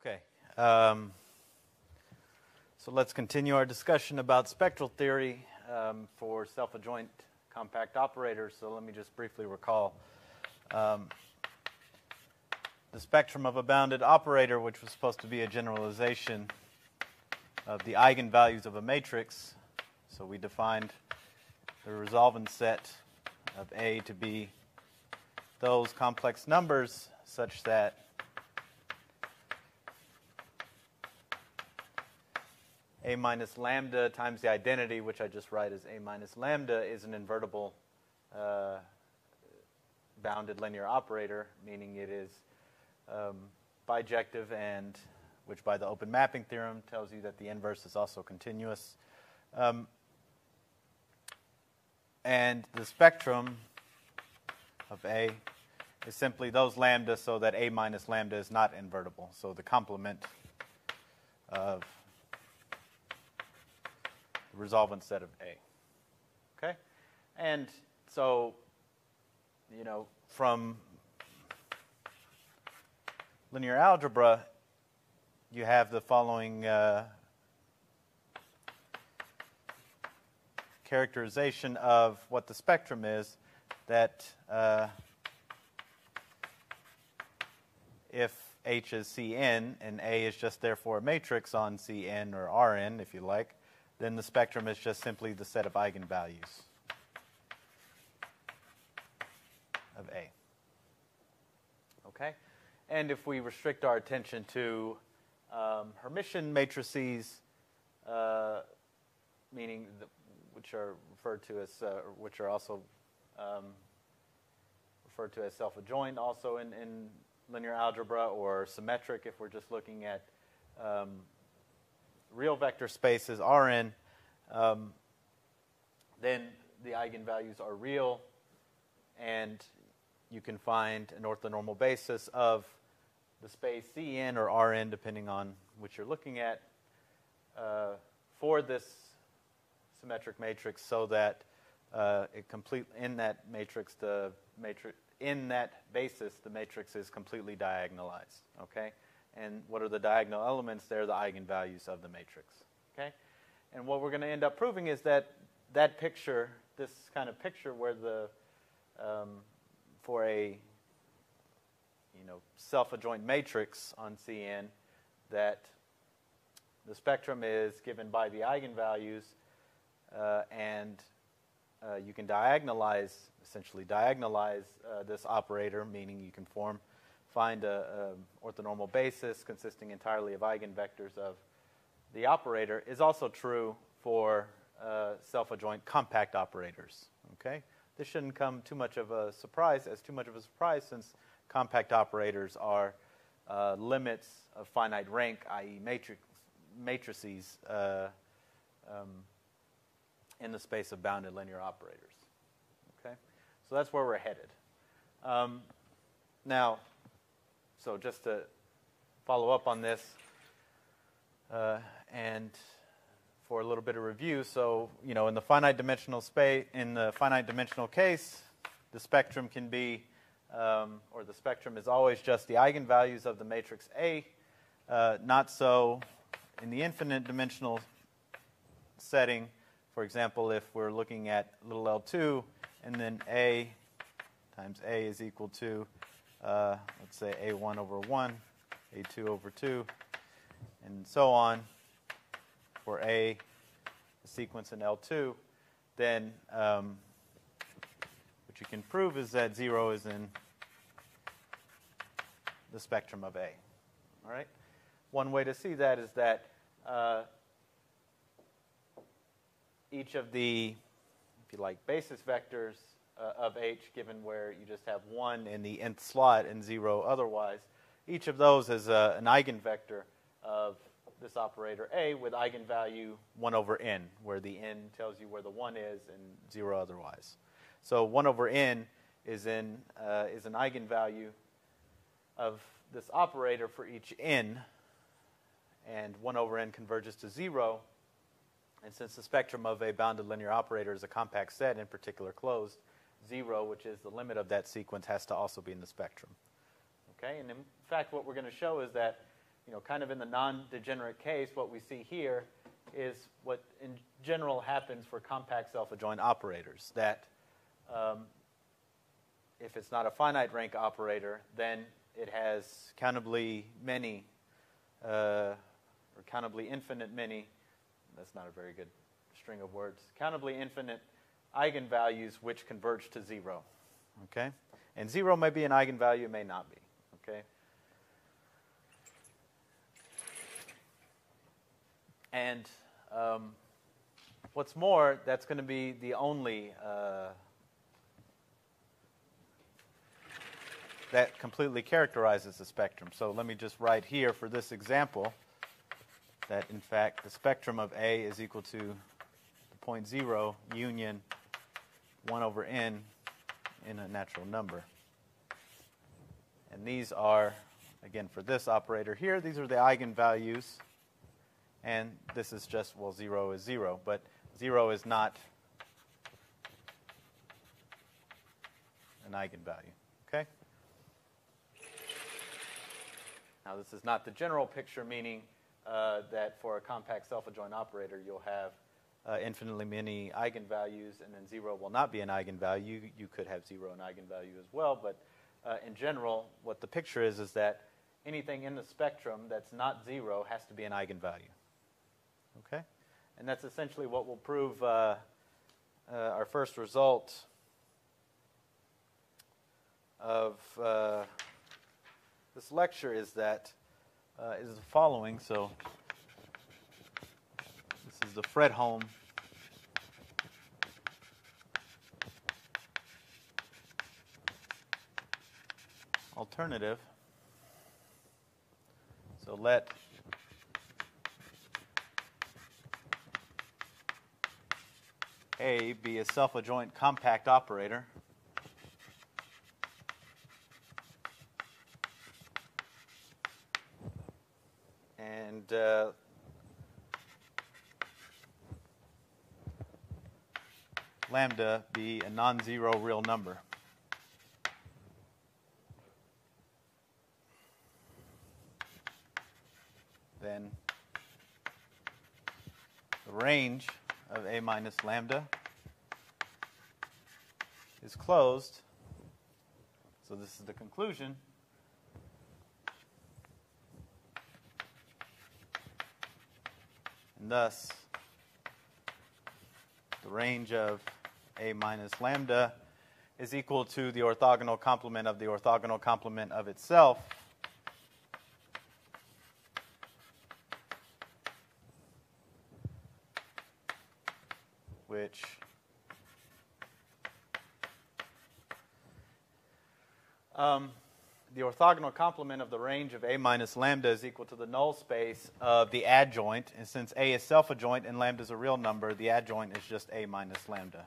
Okay. Um, so let's continue our discussion about spectral theory um, for self adjoint compact operators. So let me just briefly recall um, the spectrum of a bounded operator, which was supposed to be a generalization of the eigenvalues of a matrix. So we defined the resolvent set of A to be those complex numbers such that a minus lambda times the identity, which I just write as a minus lambda, is an invertible uh, bounded linear operator, meaning it is um, bijective, and which by the open mapping theorem tells you that the inverse is also continuous. Um, and the spectrum of A is simply those lambda so that A minus lambda is not invertible. So the complement of resolvent set of A. Okay? And so, you know, from linear algebra, you have the following uh, characterization of what the spectrum is that uh, if H is Cn and A is just therefore a matrix on Cn or Rn, if you like, then the spectrum is just simply the set of eigenvalues of A. Okay? And if we restrict our attention to um, Hermitian matrices, uh, meaning the, which are referred to as, uh, which are also um, referred to as self-adjoint also in, in, linear algebra, or symmetric if we're just looking at um, real vector spaces Rn, um, then the eigenvalues are real, and you can find an orthonormal basis of the space Cn or Rn, depending on which you're looking at, uh, for this symmetric matrix, so that uh, it complete in that matrix the matrix in that basis the matrix is completely diagonalized. Okay and what are the diagonal elements? They're the eigenvalues of the matrix. Okay? And what we're going to end up proving is that that picture, this kind of picture where the, um, for a, you know, self-adjoint matrix on Cn, that the spectrum is given by the eigenvalues, uh, and uh, you can diagonalize, essentially diagonalize uh, this operator, meaning you can form find an orthonormal basis consisting entirely of eigenvectors of the operator is also true for uh, self-adjoint compact operators. Okay, this shouldn't come too much of a surprise as too much of a surprise since compact operators are uh, limits of finite rank, i.e., matrix, matrices uh, um, in the space of bounded linear operators. Okay, so that's where we're headed. Um, now, so just to follow up on this, uh, and for a little bit of review, so you know, in the finite dimensional space, in the finite dimensional case, the spectrum can be, um, or the spectrum is always just the eigenvalues of the matrix A. Uh, not so in the infinite dimensional setting. For example, if we're looking at little l2, and then A times A is equal to uh, let's say a1 over 1, a2 over 2, and so on for a, sequence in L2, then um, what you can prove is that 0 is in the spectrum of A. All right? One way to see that is that uh, each of the, if you like, basis vectors uh, of h given where you just have 1 in the nth slot and 0 otherwise. Each of those is uh, an eigenvector of this operator A with eigenvalue 1 over n, where the n tells you where the 1 is and 0 otherwise. So 1 over n is, in, uh, is an eigenvalue of this operator for each n, and 1 over n converges to 0. And since the spectrum of a bounded linear operator is a compact set, in particular closed, 0, which is the limit of that sequence, has to also be in the spectrum. Okay, and in fact, what we're going to show is that you know, kind of in the non-degenerate case, what we see here is what in general happens for compact self-adjoint operators. That um, if it's not a finite rank operator, then it has countably many, uh, or countably infinite many. That's not a very good string of words. Countably infinite eigenvalues which converge to zero. Okay, and zero may be an eigenvalue, it may not be. Okay. And um, what's more, that's going to be the only uh, that completely characterizes the spectrum. So let me just write here for this example that in fact the spectrum of A is equal to the point zero union 1 over n in a natural number. And these are, again, for this operator here, these are the eigenvalues. And this is just, well, 0 is 0. But 0 is not an eigenvalue. Okay? Now, this is not the general picture, meaning uh, that for a compact self-adjoint operator, you'll have uh, infinitely many eigenvalues, and then 0 will not be an eigenvalue. You, could have 0 an eigenvalue as well, but uh, in general, what the picture is is that anything in the spectrum that's not 0 has to be an eigenvalue. Okay? And that's essentially what will prove uh, uh, our first result of uh, this lecture is that uh, is the following. So this is the Fredholm alternative. So let A be a self-adjoint compact operator. And uh, lambda be a non-zero real number. Then the range of A minus lambda is closed. So this is the conclusion. And thus, the range of A minus lambda is equal to the orthogonal complement of the orthogonal complement of itself. Which um, the orthogonal complement of the range of A minus lambda is equal to the null space of the adjoint. And since A is self adjoint and lambda is a real number, the adjoint is just A minus lambda.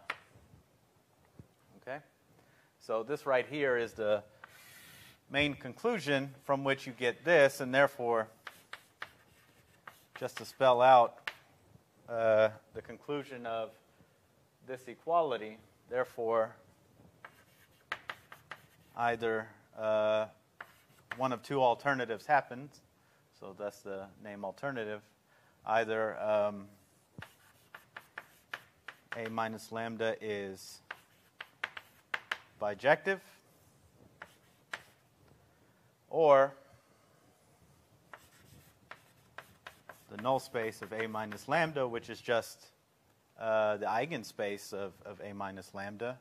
Okay? So this right here is the main conclusion from which you get this, and therefore, just to spell out uh, the conclusion of this equality, therefore, either uh, one of two alternatives happens, so that's the name alternative. Either um, A minus lambda is bijective, or the null space of A minus lambda, which is just uh, the eigenspace of, of A minus lambda,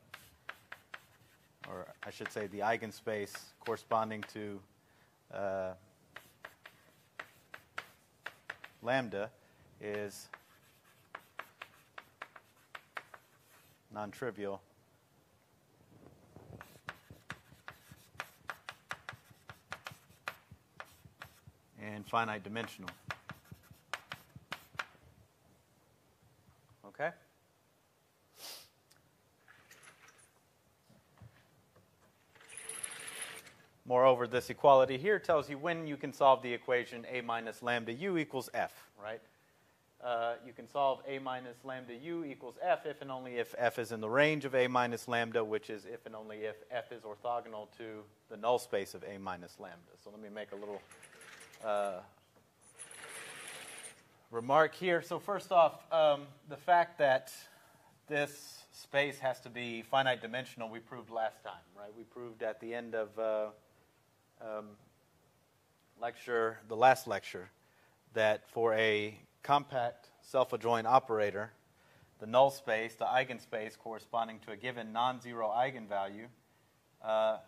or I should say the eigenspace corresponding to uh, lambda is non trivial. And finite dimensional. Okay? Moreover, this equality here tells you when you can solve the equation a minus lambda u equals f, right? Uh, you can solve a minus lambda u equals f if and only if f is in the range of a minus lambda, which is if and only if f is orthogonal to the null space of a minus lambda. So let me make a little uh, remark here. So first off, um, the fact that this space has to be finite dimensional, we proved last time, right? We proved at the end of uh, um, lecture, the last lecture, that for a compact self-adjoint operator, the null space, the eigenspace corresponding to a given non-zero eigenvalue, uh,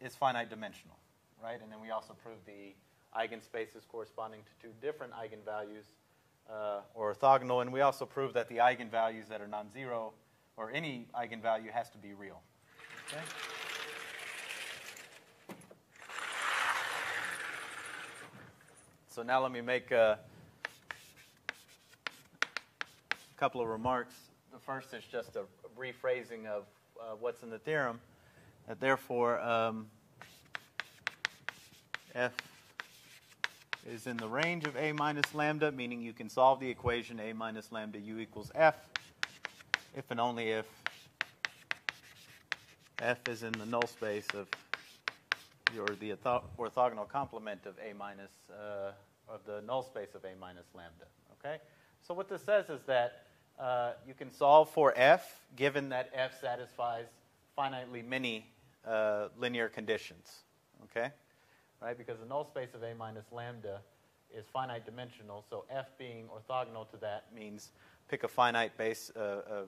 is finite dimensional, right? And then we also proved the eigenspaces corresponding to two different eigenvalues uh, or orthogonal, and we also proved that the eigenvalues that are non-zero or any eigenvalue has to be real. Okay? So now let me make a couple of remarks. The first is just a rephrasing of uh, what's in the theorem. That therefore, um, f is in the range of a minus lambda, meaning you can solve the equation a minus lambda u equals f if and only if f is in the null space of or the orthogonal complement of a minus uh, of the null space of a minus lambda. Okay. So what this says is that uh, you can solve for f given that f satisfies finitely many uh, linear conditions. Okay right? Because the null space of A minus lambda is finite dimensional, so F being orthogonal to that means pick a finite base, uh, a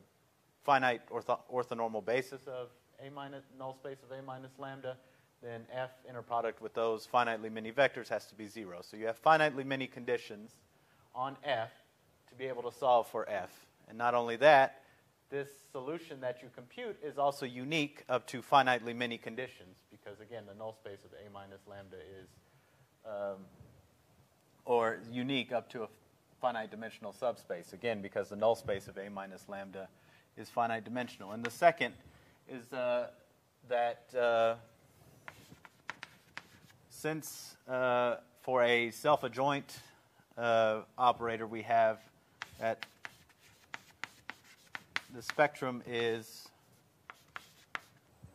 finite ortho- orthonormal basis of A minus null space of A minus lambda, then F inner product with those finitely many vectors has to be zero. So you have finitely many conditions on F to be able to solve for F. And not only that, this solution that you compute is also unique up to finitely many conditions because, again, the null space of A minus lambda is, um, or unique up to a finite dimensional subspace, again, because the null space of A minus lambda is finite dimensional. And the second is uh, that uh, since uh, for a self adjoint uh, operator we have that the spectrum is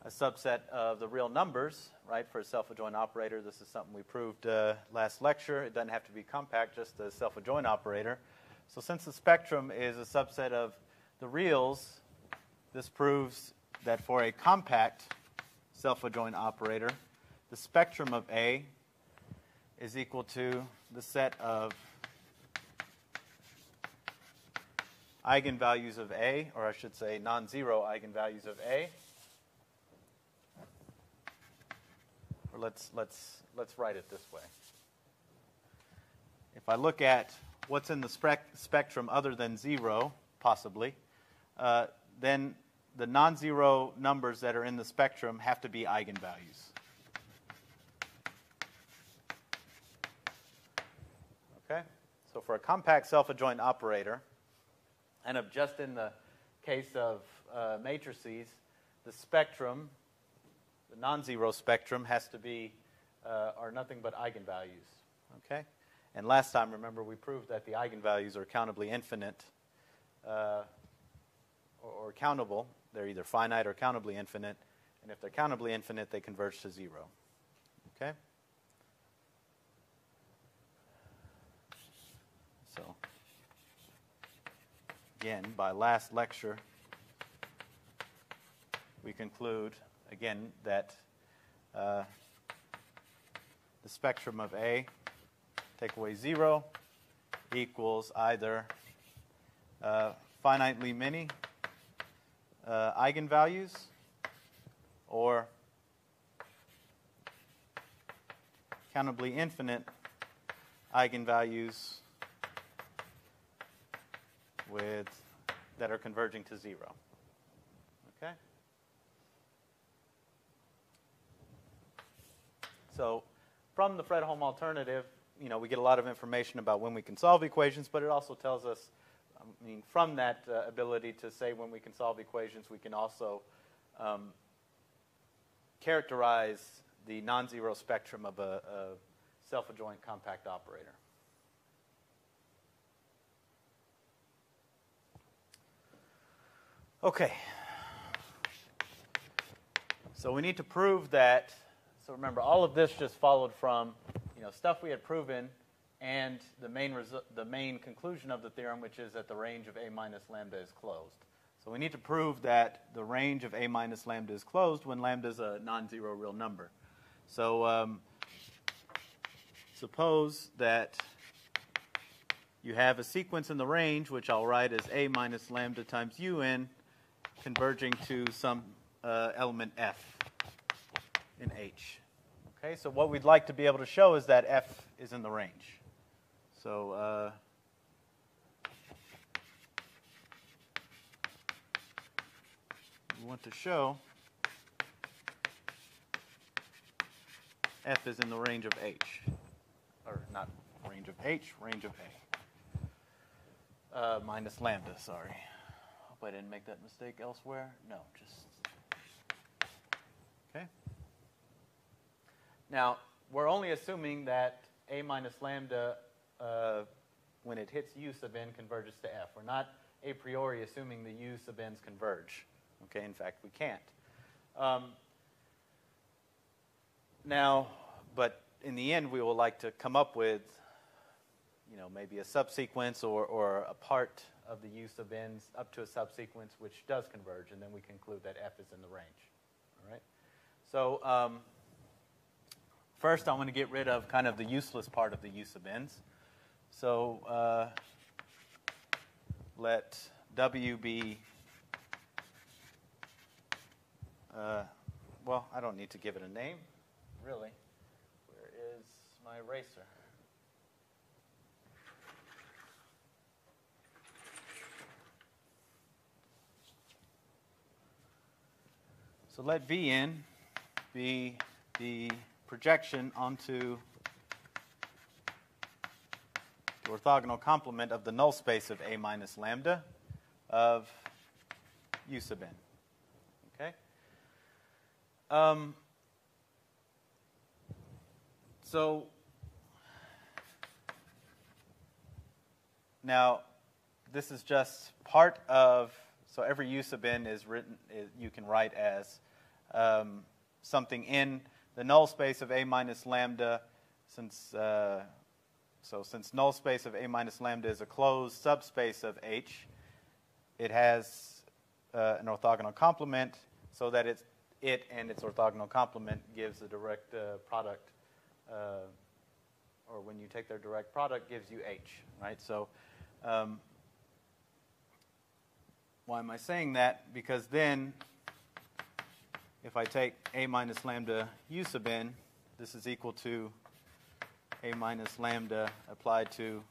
a subset of the real numbers, right, for a self-adjoint operator. This is something we proved uh, last lecture. It doesn't have to be compact, just a self-adjoint operator. So since the spectrum is a subset of the reals, this proves that for a compact self-adjoint operator, the spectrum of A is equal to the set of eigenvalues of A, or I should say non zero eigenvalues of A. Or let's, let's, let's write it this way. If I look at what's in the spec- spectrum other than zero, possibly, uh, then the non zero numbers that are in the spectrum have to be eigenvalues. Okay? So for a compact self adjoint operator, and of just in the case of uh, matrices, the spectrum, the non-zero spectrum, has to be uh, are nothing but eigenvalues. Okay, and last time, remember, we proved that the eigenvalues are countably infinite, uh, or, or countable. They're either finite or countably infinite, and if they're countably infinite, they converge to zero. Okay. So again, by last lecture, we conclude, again, that uh, the spectrum of A, take away 0, equals either uh, finitely many uh, eigenvalues or countably infinite eigenvalues with that are converging to zero. Okay? So from the Fredholm alternative, you know, we get a lot of information about when we can solve equations, but it also tells us, I mean, from that uh, ability to say when we can solve equations, we can also um, characterize the non-zero spectrum of a, a self-adjoint compact operator. Okay. So we need to prove that. So remember, all of this just followed from you know stuff we had proven and the main, resu- the main conclusion of the theorem, which is that the range of a minus lambda is closed. So we need to prove that the range of a minus lambda is closed when lambda is a non-zero real number. So um, suppose that you have a sequence in the range, which I'll write as a minus lambda times un, converging to some uh, element f in H. Okay, so what we'd like to be able to show is that f is in the range. So uh, we want to show f is in the range of H. Or not range of H, range of A. Uh, minus lambda, sorry. Hope I didn't make that mistake elsewhere. No, just. Okay. Now, we're only assuming that A minus lambda, uh, when it hits U sub n, converges to F. We're not a priori assuming the U sub n's converge. Okay, in fact, we can't. Um, now, but in the end, we will like to come up with, you know, maybe a subsequence or, or a part of the u sub n's up to a subsequence which does converge, and then we conclude that F is in the range. All right? So, um, first, I want to get rid of kind of the useless part of the u sub n's. So, uh, let W be uh, well, I don't need to give it a name, really. Where is my eraser? So let Vn be the projection onto the orthogonal complement of the null space of A minus lambda of U sub n. Okay? Um, so now this is just part of so every U sub n is written you can write as um, something in the null space of a minus lambda since uh, so since null space of a minus lambda is a closed subspace of H it has uh, an orthogonal complement so that it's it and its orthogonal complement gives a direct uh, product, uh, or when you take their direct product, gives you H, right? So, um, why am I saying that? Because then, if I take A minus lambda U sub n, this is equal to A minus lambda applied to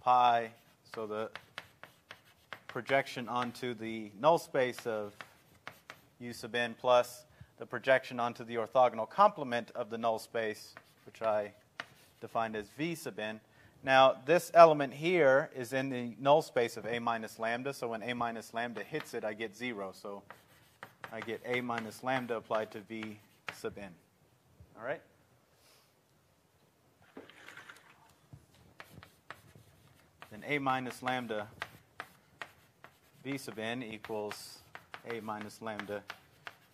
pi, so the projection onto the null space of u sub n plus the projection onto the orthogonal complement of the null space, which I defined as v sub n. Now, this element here is in the null space of a minus lambda, so when a minus lambda hits it, I get 0. So I get a minus lambda applied to v sub n. All right? Then a minus lambda v sub n equals a minus lambda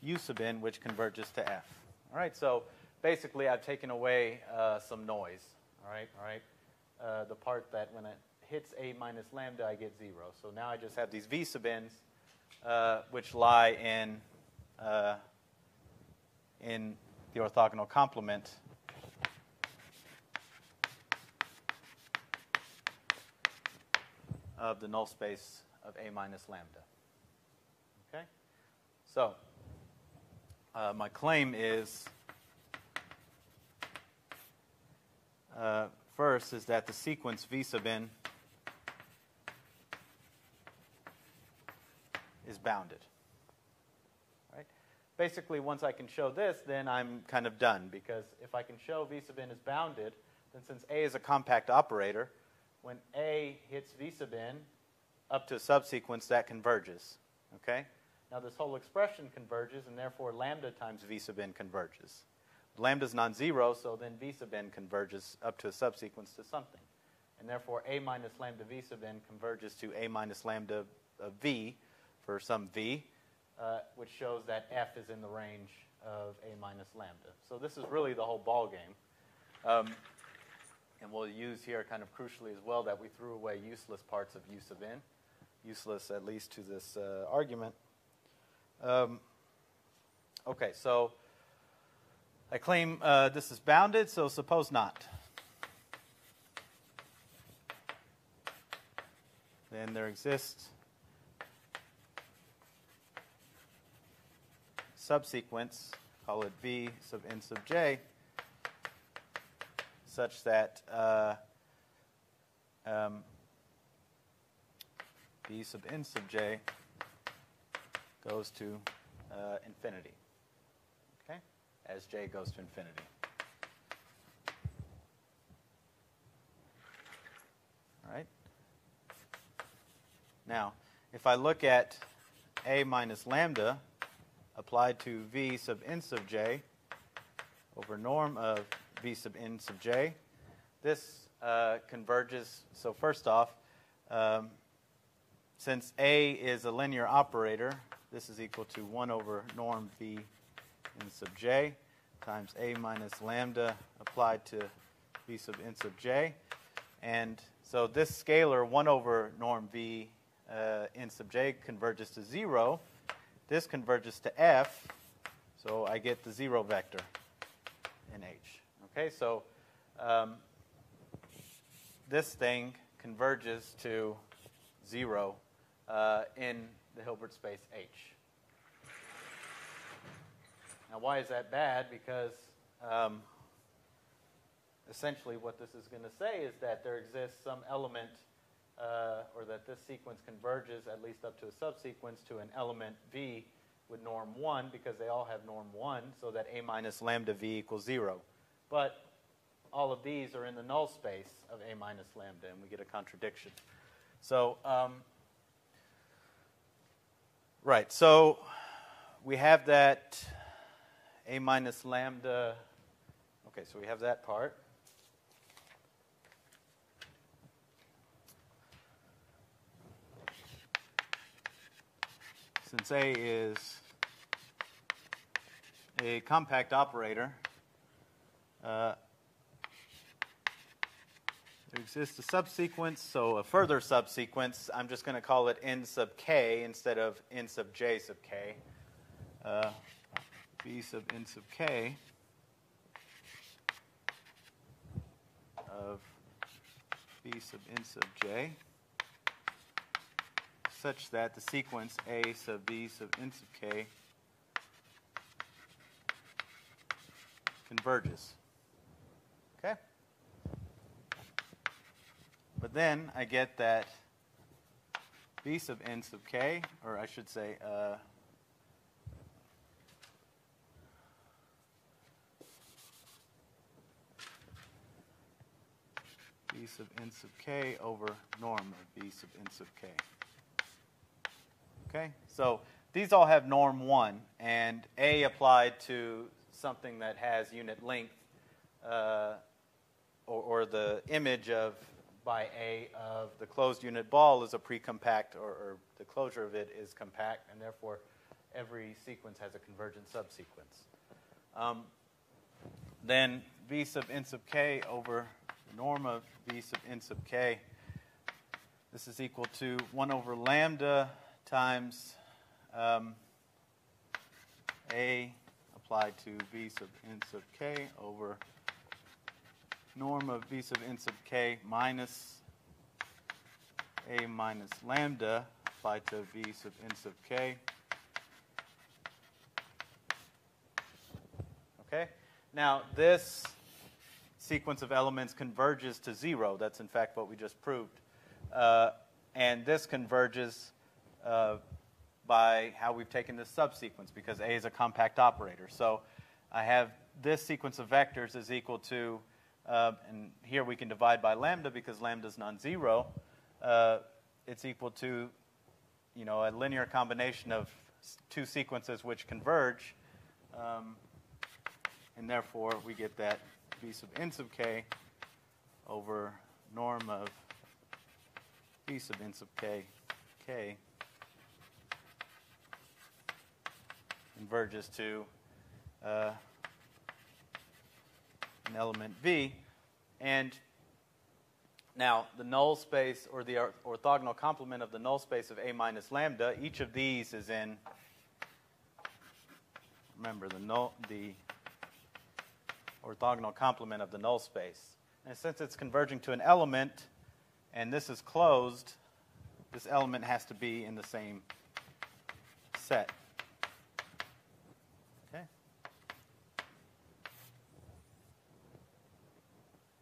u sub n, which converges to f. All right, so basically I've taken away uh, some noise. All right, all right. Uh, the part that when it hits a minus lambda, I get zero. So now I just have these v sub n's, uh, which lie in uh, in the orthogonal complement. Of the null space of a minus lambda. Okay? So, uh, my claim is uh, first is that the sequence V sub n is bounded. Right? Basically, once I can show this, then I'm kind of done because if I can show V sub n is bounded, then since A is a compact operator, when A hits V sub n up to a subsequence, that converges. Okay? Now this whole expression converges, and therefore lambda times v sub n converges. Lambda is non-zero, so then v sub n converges up to a subsequence to something. And therefore a minus lambda v sub n converges to a minus lambda of v for some v, uh, which shows that f is in the range of a minus lambda. So this is really the whole ball game. Um, And we'll use here kind of crucially as well that we threw away useless parts of u sub n, useless at least to this uh, argument. Um, okay, so I claim uh, this is bounded, so suppose not. Then there exists subsequence, call it V sub n sub j, such that uh, um, V sub n sub j goes to uh, infinity. As j goes to infinity. All right? Now, if I look at a minus lambda, applied to v sub n sub j over norm of v sub n sub j. This uh, converges. So first off, um, since a is a linear operator, this is equal to 1 over norm v n sub j times a minus lambda applied to v sub n sub j. And so this scalar 1 over norm v uh, n sub j converges to 0 this converges to f, so I get the zero vector in H. Okay, so um, this thing converges to zero uh, in the Hilbert space H. Now, why is that bad? Because um, essentially what this is going to say is that there exists some element uh, or that this sequence converges at least up to a subsequence to an element v with norm 1 because they all have norm 1 so that a minus lambda v equals 0. But all of these are in the null space of a minus lambda and we get a contradiction. So, um, right, so we have that a minus lambda. Okay, so we have that part. since A is a compact operator, uh, there exists a subsequence, so a further subsequence. I'm just going to call it n sub k instead of n sub j sub k. Uh, v sub n sub k of b sub n sub j such that the sequence A sub B sub n sub k converges. Okay? But then I get that B sub n sub k, or I should say, uh, B sub n sub k over norm of B sub n sub k. Okay, so these all have norm 1, and A applied to something that has unit length, uh, or, or, the image of by A of the closed unit ball is a precompact, or, or the closure of it is compact, and therefore every sequence has a convergent subsequence. Um, then V sub n sub k over norm of V sub n sub k. This is equal to 1 over lambda times um, A applied to V sub n sub k over norm of V sub n sub k minus A minus lambda applied to V sub n sub k. Okay? Now, this sequence of elements converges to zero. That's, in fact, what we just proved. Uh, and this converges uh, by how we've taken this subsequence because A is a compact operator. So I have this sequence of vectors is equal to, uh, and here we can divide by lambda because lambda is non-zero. Uh, it's equal to, you know, a linear combination of two sequences which converge, um, and therefore we get that v sub n sub k over norm of v sub n sub k k converges to uh, an element V. And Now, the null space or the orthogonal complement of the null space of A minus lambda, each of these is in, remember, the, null, the orthogonal complement of the null space. And since it's converging to an element and this is closed, this element has to be in the same set. Okay?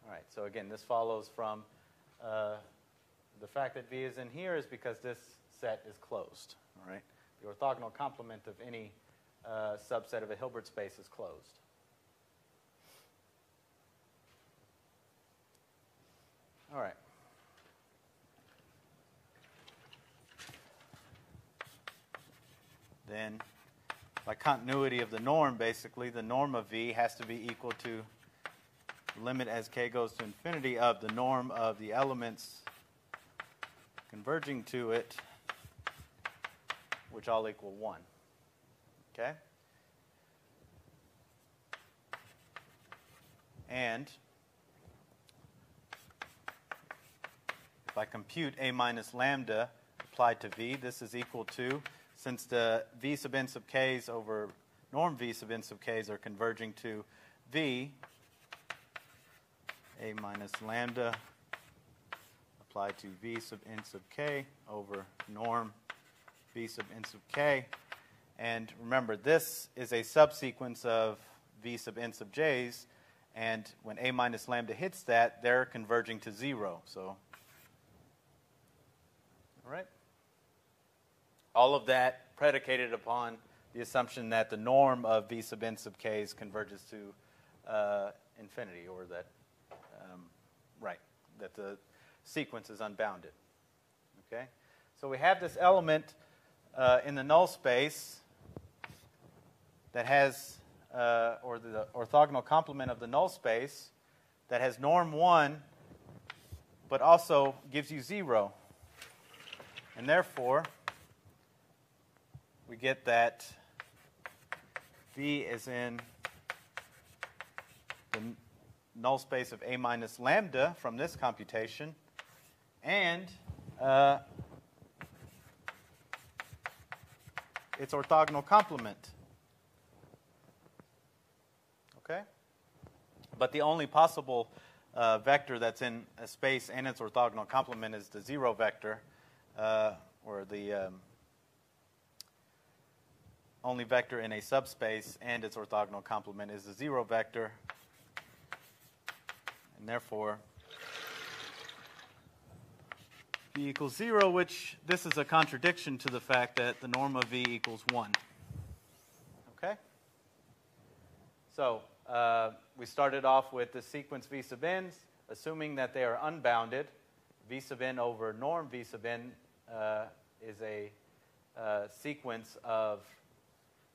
All right, so again, this follows from uh, the fact that V is in here is because this set is closed. All right? The orthogonal complement of any uh, subset of a Hilbert space is closed. All right. Then, by continuity of the norm, basically, the norm of V has to be equal to limit as k goes to infinity of the norm of the elements converging to it, which all equal 1. Okay? And if I compute a minus lambda applied to v, this is equal to, since the v sub n sub k's over norm v sub n sub k's are converging to v, a minus lambda applied to v sub n sub k over norm v sub n sub k. And remember, this is a subsequence of v sub n sub j's, and when a minus lambda hits that, they're converging to 0. So, all right? All of that predicated upon the assumption that the norm of v sub n sub k's converges to uh, infinity, or that um, right, that the sequence is unbounded. Okay? So we have this element uh, in the null space that has, uh, or the orthogonal complement of the null space that has norm 1, but also gives you 0. And therefore, we get that V is in the null space of A minus lambda from this computation, and uh, its orthogonal complement. Okay? But the only possible uh, vector that's in a space and its orthogonal complement is the zero vector, uh, or the um, only vector in a subspace and its orthogonal complement is the zero vector. And therefore, v equals 0, which this is a contradiction to the fact that the norm of v equals 1. Okay? So uh, we started off with the sequence v sub n's, assuming that they are unbounded. v sub n over norm v sub n uh, is a uh, sequence of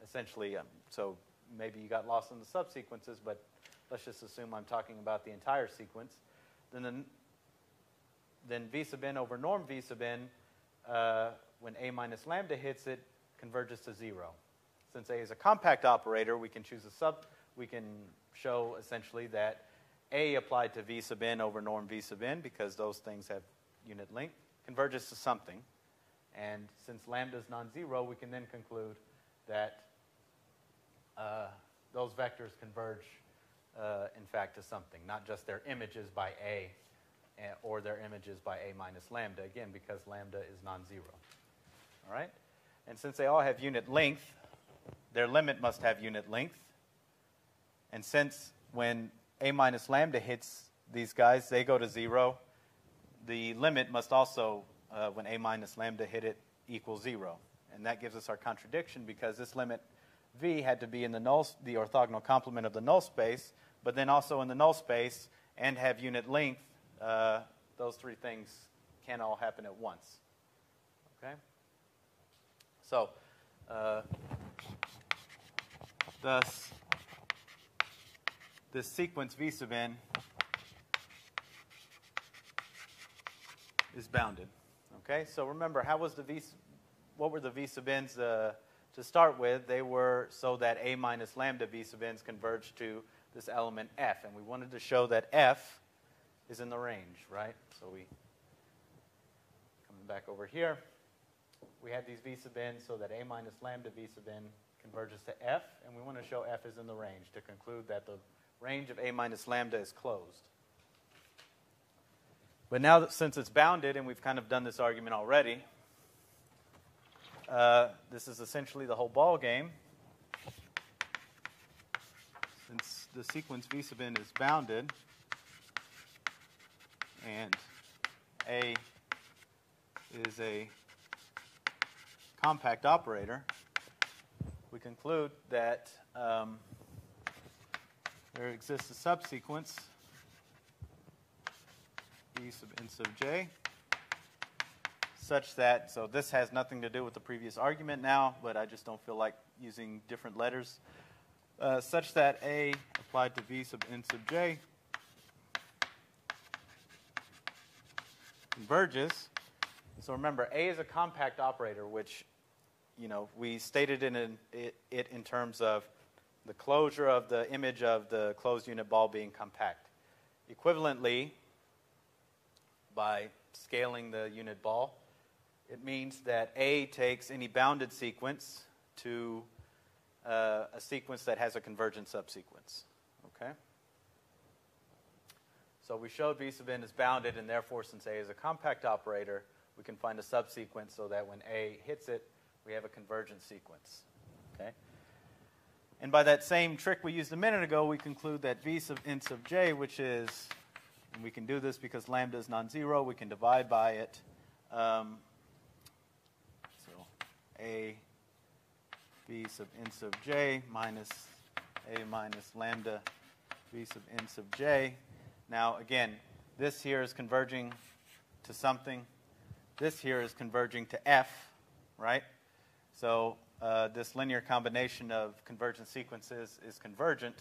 essentially, um, so maybe you got lost in the subsequences, but let's just assume I'm talking about the entire sequence. Then the then v sub n over norm v sub n, uh, when a minus lambda hits it, converges to zero. Since a is a compact operator, we can choose a sub. We can show essentially that a applied to v sub n over norm v sub n because those things have unit length converges to something. And since lambda is non-zero, we can then conclude that uh, those vectors converge, uh, in fact, to something, not just their images by a or their images by a minus lambda, again, because lambda is non-zero. All right? And since they all have unit length, their limit must have unit length. And since when a minus lambda hits these guys, they go to zero, the limit must also, uh, when a minus lambda hit it, equal zero. And that gives us our contradiction because this limit v had to be in the null, the orthogonal complement of the null space, but then also in the null space and have unit length uh, those three things can all happen at once. Okay? So, uh, thus, this sequence V sub n is bounded. Okay, so remember, how was the V, what were the V sub n's uh, to start with? They were so that A minus lambda V sub n's converge to this element F. And we wanted to show that F is in the range, right? So we, coming back over here, we had these v sub n so that a minus lambda v sub n converges to f, and we want to show f is in the range to conclude that the range of a minus lambda is closed. But now, that, since it's bounded, and we've kind of done this argument already, uh, this is essentially the whole ball game. Since the sequence v sub n is bounded, and A is a compact operator, we conclude that um, there exists a subsequence E sub n sub j such that, so this has nothing to do with the previous argument now, but I just don't feel like using different letters, uh, such that A applied to V sub n sub j converges. So remember, A is a compact operator, which, you know, we stated in an, it, it in terms of the closure of the image of the closed unit ball being compact. Equivalently, by scaling the unit ball, it means that A takes any bounded sequence to uh, a sequence that has a convergent subsequence. Okay? So we showed V sub n is bounded, and therefore, since A is a compact operator, we can find a subsequence so that when A hits it, we have a convergent sequence. Okay? And by that same trick we used a minute ago, we conclude that V sub n sub j, which is, and we can do this because lambda is non zero, we can divide by it. Um, so a b sub n sub j minus A minus lambda b sub n sub j now, again, this here is converging to something. This here is converging to f, right? So uh, this linear combination of convergent sequences is convergent.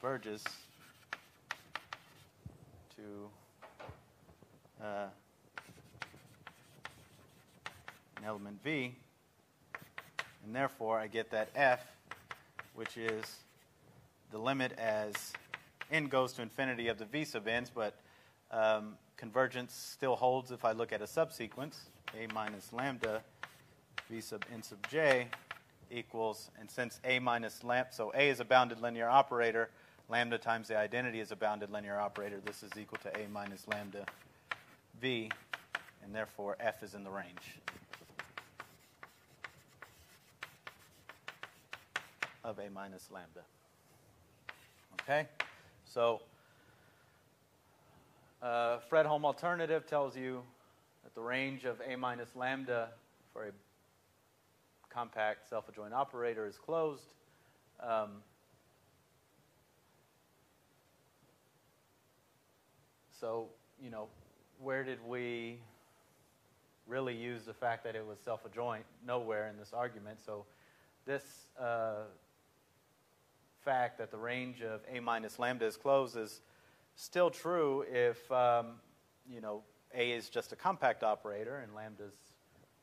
Converges to uh, an element v, and therefore I get that f which is the limit as n goes to infinity of the v sub n's, but um, convergence still holds if I look at a subsequence, a minus lambda v sub n sub j equals, and since a minus lambda, so a is a bounded linear operator, lambda times the identity is a bounded linear operator. This is equal to a minus lambda v, and therefore f is in the range. of A minus lambda. Okay? So, uh, Fredholm alternative tells you that the range of A minus lambda for a compact self-adjoint operator is closed. Um, so, you know, where did we really use the fact that it was self-adjoint? Nowhere in this argument. So this uh, fact that the range of a minus lambda is closed is still true if um, you know a is just a compact operator and lambda is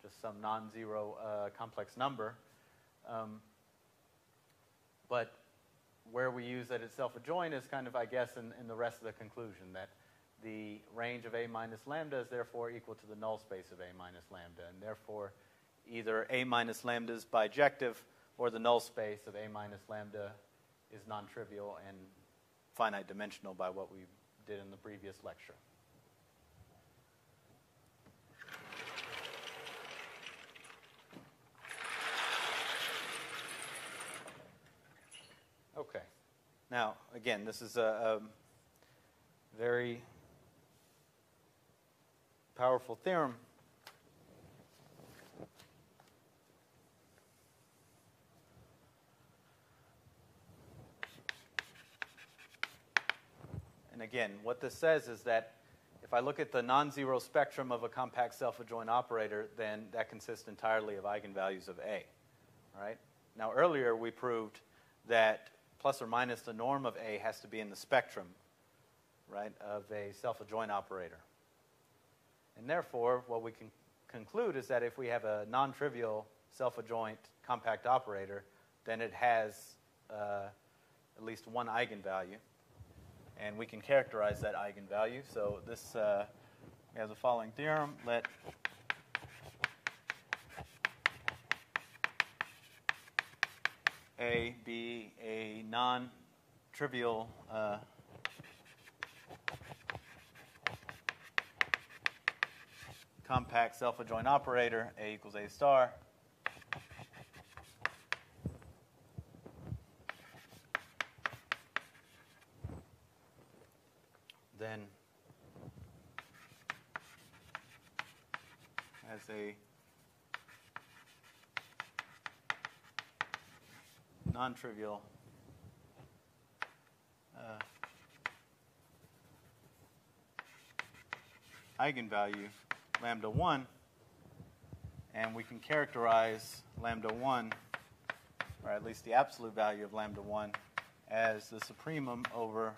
just some non-zero uh, complex number. Um, but where we use that it's self-adjoint is kind of, I guess, in, in the rest of the conclusion that the range of a minus lambda is therefore equal to the null space of a minus lambda, and therefore either a minus lambda is bijective or the null space of a minus lambda is non-trivial and finite dimensional by what we did in the previous lecture. Okay. Now, again, this is a, a very powerful theorem And again, what this says is that if I look at the non-zero spectrum of a compact self-adjoint operator, then that consists entirely of eigenvalues of A. Right? Now, earlier we proved that plus or minus the norm of A has to be in the spectrum, right, of a self-adjoint operator. And therefore, what we can conclude is that if we have a non-trivial self-adjoint compact operator, then it has uh, at least one eigenvalue. And we can characterize that eigenvalue. So this uh, have the following theorem. Let A be a non-trivial uh, compact self-adjoint operator, A equals A star. Then as a non-trivial uh, eigenvalue lambda 1, and we can characterize lambda 1, or at least the absolute value of lambda 1, as the supremum over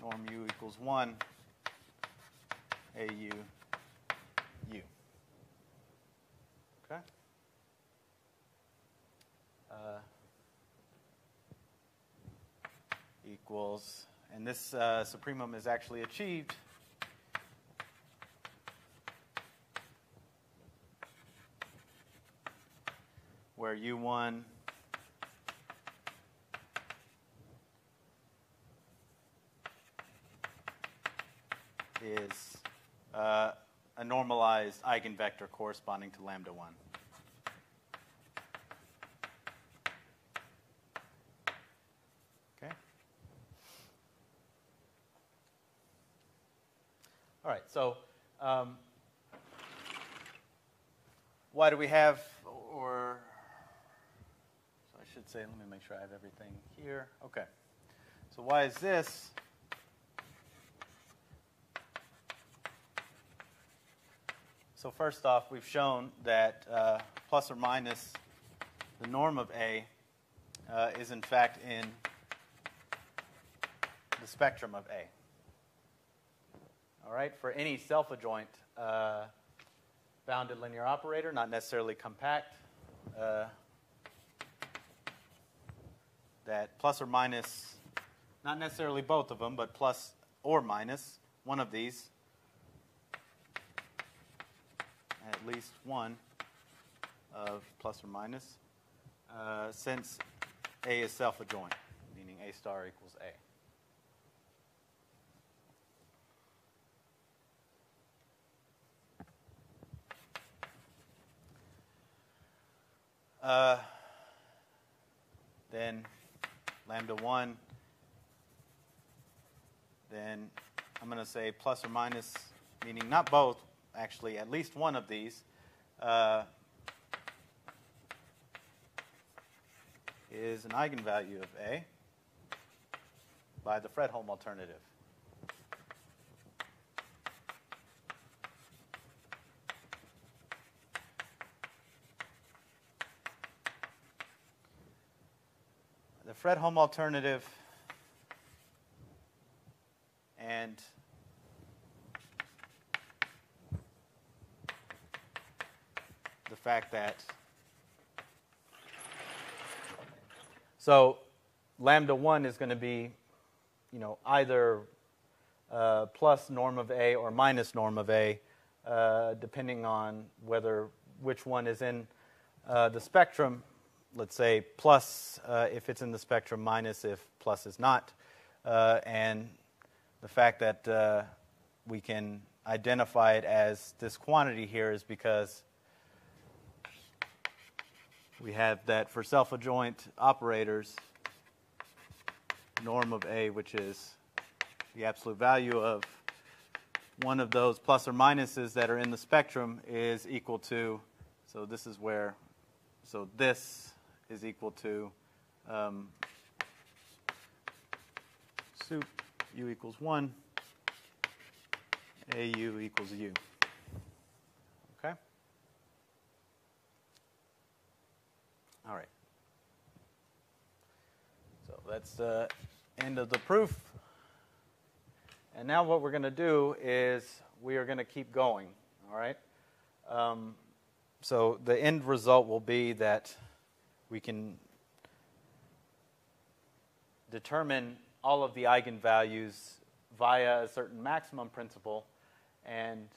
norm u equals 1 au u. Okay? Uh, equals, and this uh, supremum is actually achieved where U1 is uh, a normalized eigenvector corresponding to lambda 1. Okay. All right, so um, why do we have, should say, let me make sure I have everything here. Okay. So why is this? So first off, we've shown that uh, plus or minus the norm of A uh, is in fact in the spectrum of A. All right, for any self-adjoint uh, bounded linear operator, not necessarily compact, uh, that plus or minus, not necessarily both of them, but plus or minus one of these, at least one of plus or minus, uh, since A is self adjoint, meaning A star equals A. Uh, then lambda 1, then I'm going to say plus or minus, meaning not both, actually, at least one of these, uh, is an eigenvalue of A by the Fredholm alternative. The Fredholm alternative and the fact that so lambda 1 is going to be you know either uh, plus norm of a or minus norm of a uh, depending on whether which one is in uh, the spectrum let's say plus uh, if it's in the spectrum minus if plus is not. Uh, and the fact that uh, we can identify it as this quantity here is because we have that for self-adjoint operators, norm of A, which is the absolute value of one of those plus or minuses that are in the spectrum is equal to, so this is where, so this is equal to um, soup u equals 1, au equals u. Okay? All right. So that's the end of the proof. And now what we're going to do is we are going to keep going. All right? Um, so the end result will be that we can determine all of the eigenvalues via a certain maximum principle and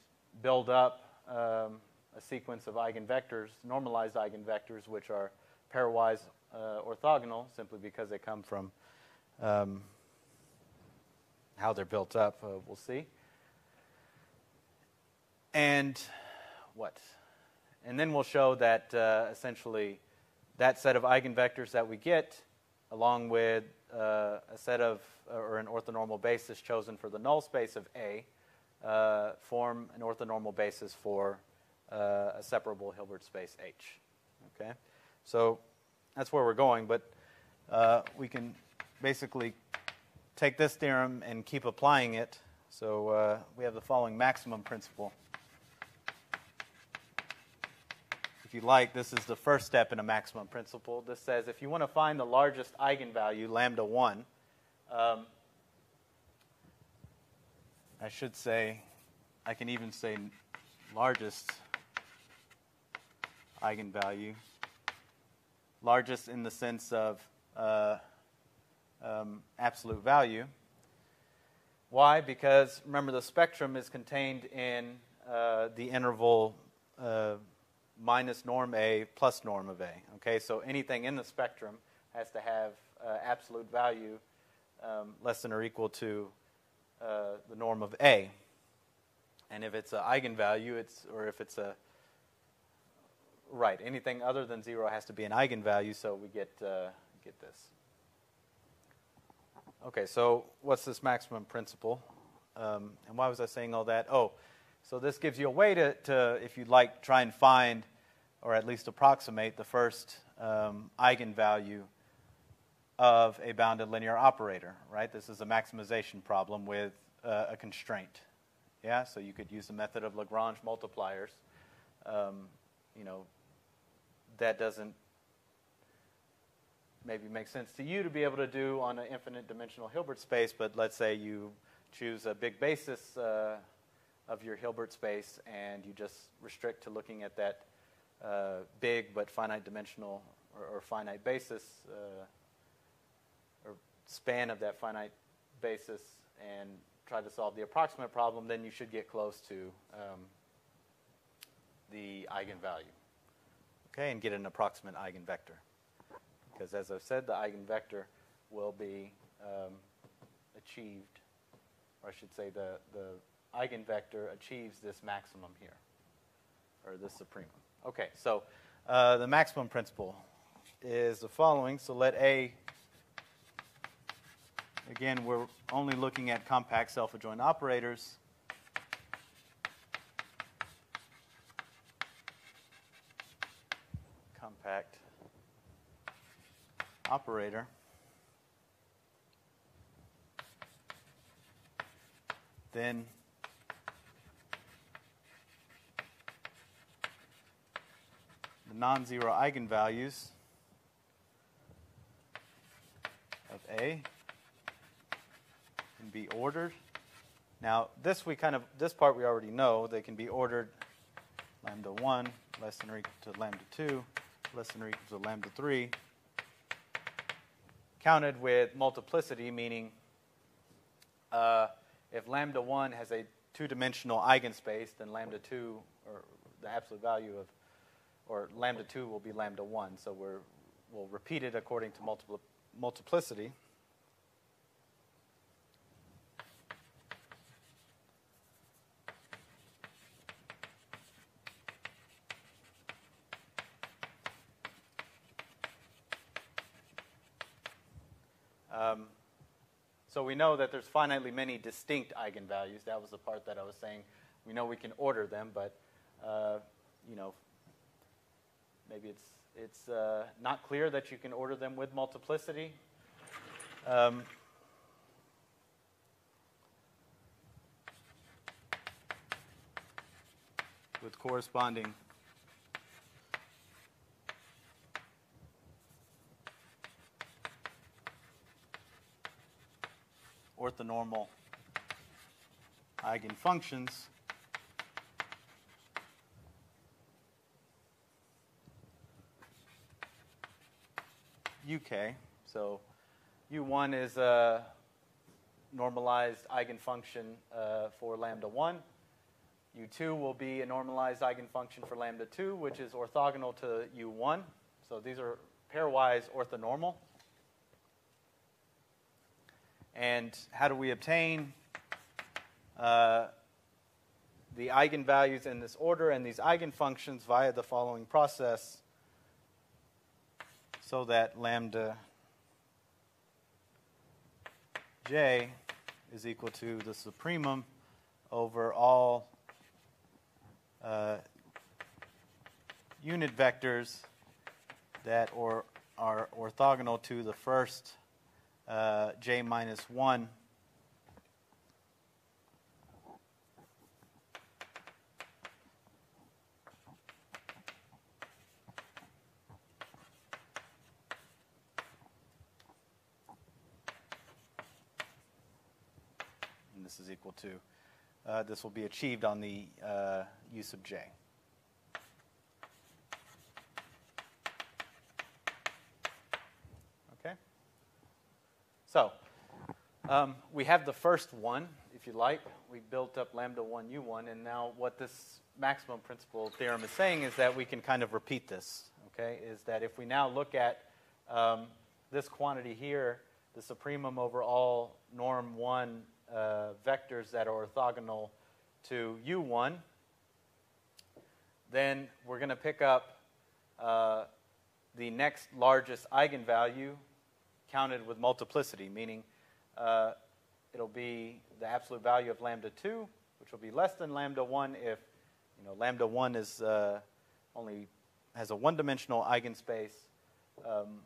build up um, a sequence of eigenvectors, normalized eigenvectors, which are pairwise uh, orthogonal simply because they come from um, how they're built up. Uh, we'll see. And what? And then we'll show that uh, essentially that set of eigenvectors that we get, along with uh, a set of, or an orthonormal basis chosen for the null space of A, uh, form an orthonormal basis for uh, a separable Hilbert space H. Okay? So that's where we're going, but uh, we can basically take this theorem and keep applying it. So uh, we have the following maximum principle. If you like, this is the first step in a maximum principle. This says if you want to find the largest eigenvalue, lambda 1, um, I should say, I can even say largest eigenvalue. Largest in the sense of uh, um, absolute value. Why? Because remember, the spectrum is contained in uh, the interval uh, minus norm A plus norm of A. Okay, so anything in the spectrum has to have uh, absolute value um, less than or equal to uh, the norm of A. And if it's an eigenvalue, it's or if it's a right anything other than zero has to be an eigenvalue, so we get uh, get this. Okay, so what's this maximum principle? Um, and why was I saying all that? Oh, so this gives you a way to, to if you'd like, try and find or at least approximate the first um, eigenvalue of a bounded linear operator, right? This is a maximization problem with uh, a constraint. Yeah, so you could use the method of Lagrange multipliers. Um, you know, that doesn't maybe make sense to you to be able to do on an infinite dimensional Hilbert space, but let's say you choose a big basis uh, of your Hilbert space and you just restrict to looking at that uh, big but finite dimensional or, or finite basis uh, or span of that finite basis and try to solve the approximate problem, then you should get close to um, the eigenvalue. Okay, and get an approximate eigenvector because as I've said, the eigenvector will be um, achieved, or I should say the, the eigenvector achieves this maximum here, or this supremum. Okay, so uh, the maximum principle is the following. So let A, again, we're only looking at compact self-adjoint operators. Compact operator. Then non-zero eigenvalues of A can be ordered. Now, this we kind of this part we already know. They can be ordered lambda 1 less than or equal to lambda 2 less than or equal to lambda 3 counted with multiplicity, meaning uh, if lambda 1 has a two dimensional eigenspace, then lambda 2, or the absolute value of, or lambda 2 will be lambda 1. So we're, we'll repeat it according to multipli- multiplicity. Um, so we know that there's finitely many distinct eigenvalues. That was the part that I was saying. We know we can order them, but uh, you know, maybe it's it's uh, not clear that you can order them with multiplicity. Um, with corresponding orthonormal eigenfunctions. UK. So u1 is a normalized eigenfunction uh, for lambda 1. u2 will be a normalized eigenfunction for lambda 2, which is orthogonal to u1. So these are pairwise orthonormal. And how do we obtain uh, the eigenvalues in this order and these eigenfunctions via the following process so that lambda j is equal to the supremum over all uh, unit vectors that or, are orthogonal to the first uh, j minus 1 and this is equal to uh, this will be achieved on the uh, u sub j. Okay? So, um, we have the first one, if you like. We built up lambda 1 u1, and now what this maximum principle theorem is saying is that we can kind of repeat this. Okay? Is that if we now look at um, this quantity here, the supremum over all norm 1 uh, vectors that are orthogonal to u1, then we're going to pick up uh, the next largest eigenvalue counted with multiplicity, meaning uh, it'll be the absolute value of lambda 2, which will be less than lambda 1 if you know lambda 1 is uh, only has a one-dimensional eigenspace, um,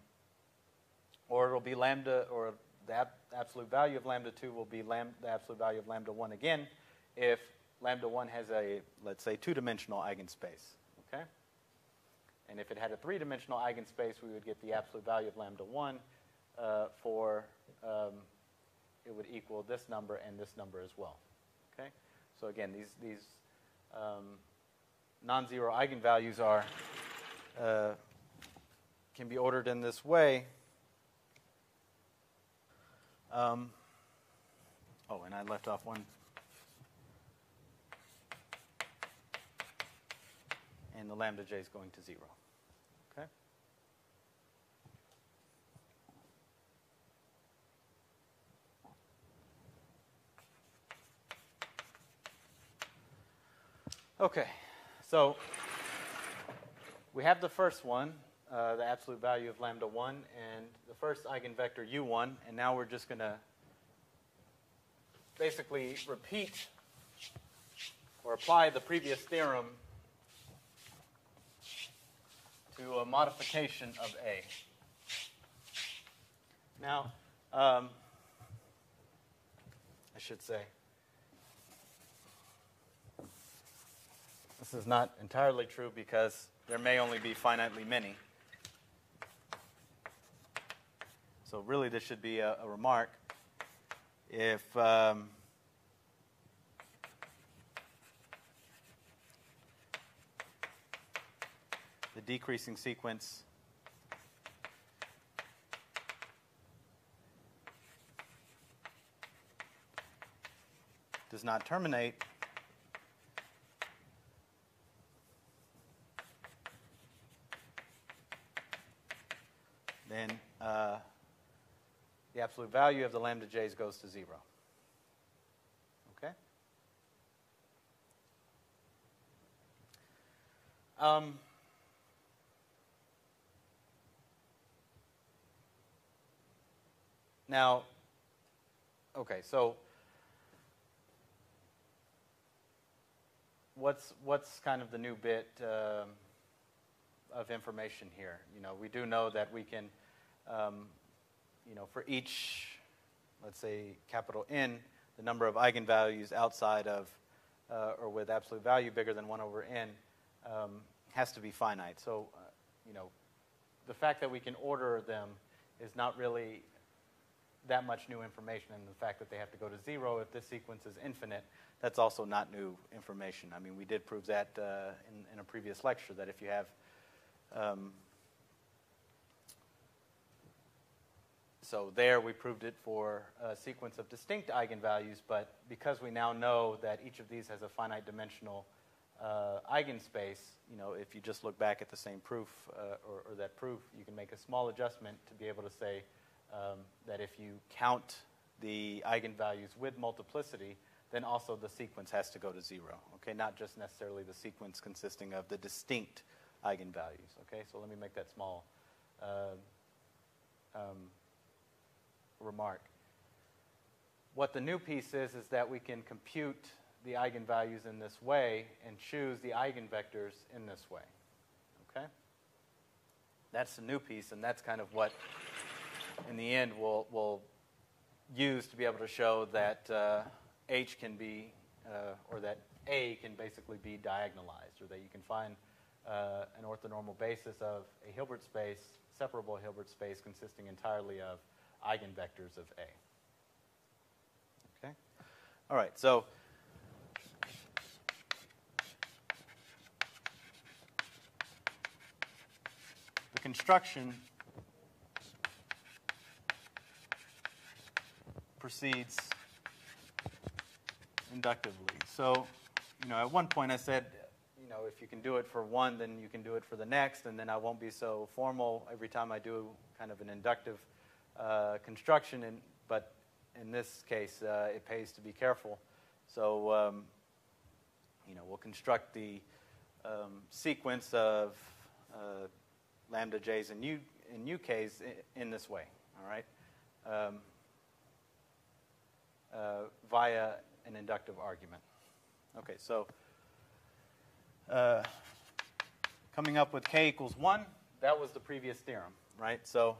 or it'll be lambda or the absolute value of lambda 2 will be lam- the absolute value of lambda 1 again if lambda 1 has a, let's say, two-dimensional eigenspace. Okay? And if it had a three-dimensional eigenspace, we would get the absolute value of lambda 1 uh, for, um, it would equal this number and this number as well. Okay? So again, these, these um, non-zero eigenvalues are, uh, can be ordered in this way. Um, oh, and I left off one. And the lambda j is going to 0. Okay? Okay, so we have the first one, uh, the absolute value of lambda 1, and the first eigenvector u1, and now we're just going to basically repeat or apply the previous theorem to a modification of A. Now, um, I should say, this is not entirely true because there may only be finitely many. So, really, this should be a, a remark. If um, the decreasing sequence does not terminate, then uh, the absolute value of the lambda j's goes to zero. Okay? Um, now, okay, so what's what's kind of the new bit um, of information here? You know, we do know that we can um, you know, for each, let's say, capital N, the number of eigenvalues outside of uh, or with absolute value bigger than 1 over n um, has to be finite. So, uh, you know, the fact that we can order them is not really that much new information, and the fact that they have to go to zero if this sequence is infinite, that's also not new information. I mean, we did prove that uh, in, in, a previous lecture that if you have um, so there we proved it for a sequence of distinct eigenvalues, but because we now know that each of these has a finite dimensional uh, eigenspace, you know, if you just look back at the same proof uh, or, or, that proof, you can make a small adjustment to be able to say um, that if you count the eigenvalues with multiplicity, then also the sequence has to go to zero. Okay, not just necessarily the sequence consisting of the distinct eigenvalues. Okay, so let me make that small uh, um, remark. What the new piece is is that we can compute the eigenvalues in this way and choose the eigenvectors in this way. Okay? That's the new piece, and that's kind of what, in the end, we'll, we'll use to be able to show that uh, H can be, uh, or that A can basically be diagonalized, or that you can find uh, an orthonormal basis of a Hilbert space, separable Hilbert space consisting entirely of eigenvectors of A. Okay? All right, so the construction proceeds inductively. So, you know, at one point I said, you know, if you can do it for one, then you can do it for the next, and then I won't be so formal every time I do kind of an inductive uh, construction. And, but in this case, uh, it pays to be careful. So, um, you know, we'll construct the um, sequence of uh, lambda j's and u in UK's in, in this way. All right. Um, uh, via an inductive argument. Okay, so uh, coming up with k equals 1, that was the previous theorem, right? So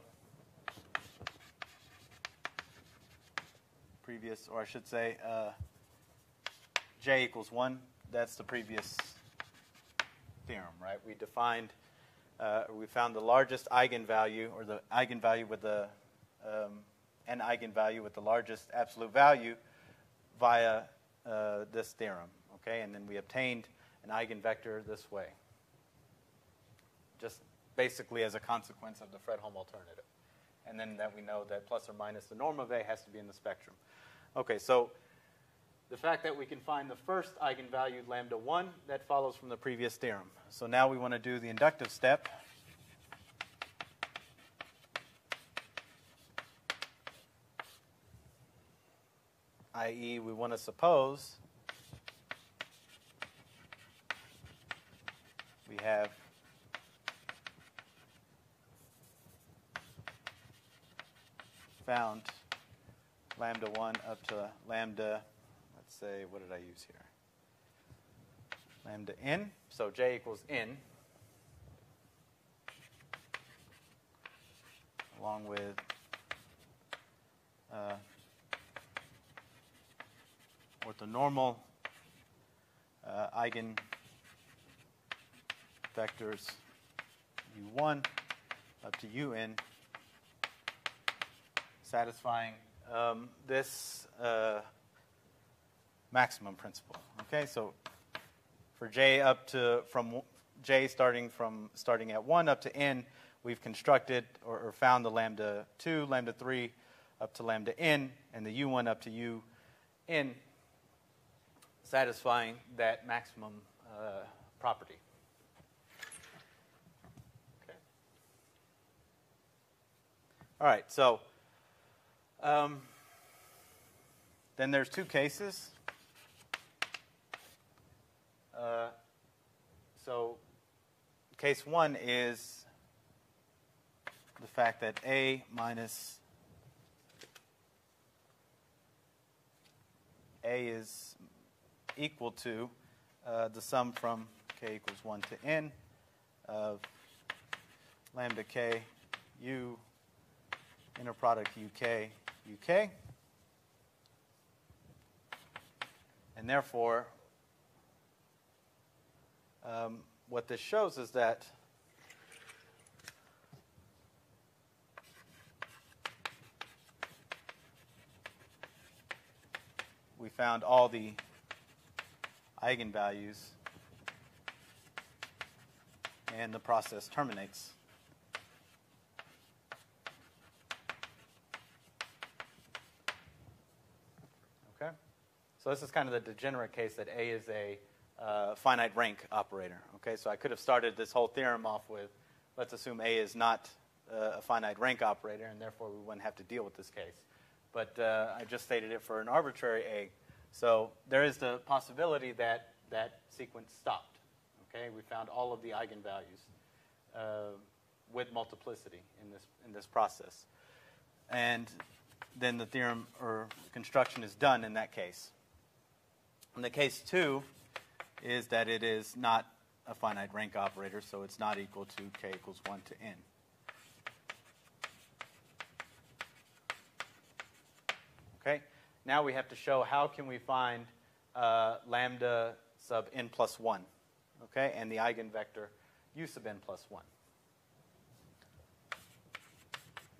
previous, or I should say, uh, j equals 1, that's the previous theorem, right? We defined, uh, we found the largest eigenvalue, or the eigenvalue with the um, an eigenvalue with the largest absolute value via uh, this theorem. Okay, and then we obtained an eigenvector this way, just basically as a consequence of the Fredholm alternative. And then that we know that plus or minus the norm of A has to be in the spectrum. Okay, so the fact that we can find the first eigenvalue, lambda 1, that follows from the previous theorem. So now we want to do the inductive step. i.e., we want to suppose we have found lambda 1 up to lambda, let's say, what did I use here? Lambda n, so j equals n, along with uh, orthonormal uh, eigen vectors u1 up to un, satisfying um, this uh, maximum principle. Okay, so for j up to from j starting from starting at one up to n, we've constructed or, or found the lambda two, lambda three, up to lambda n, and the u1 up to u n satisfying that maximum uh, property. Okay. All right, so um, then there's two cases. Uh, so case one is the fact that A minus A is equal to uh, the sum from k equals 1 to n of lambda k u inner product uk uk. And therefore, um, what this shows is that we found all the eigenvalues, and the process terminates. So this is kind of the degenerate case that A is a uh, finite rank operator. Okay, so I could have started this whole theorem off with, let's assume A is not uh, a finite rank operator, and therefore we wouldn't have to deal with this case. But uh, I just stated it for an arbitrary A. So there is the possibility that that sequence stopped. Okay, we found all of the eigenvalues uh, with multiplicity in this in this process, and then the theorem or construction is done in that case. In the case two, is that it is not a finite rank operator, so it's not equal to k equals 1 to n. Okay, now we have to show how can we find uh, lambda sub n plus 1, okay, and the eigenvector u sub n plus 1.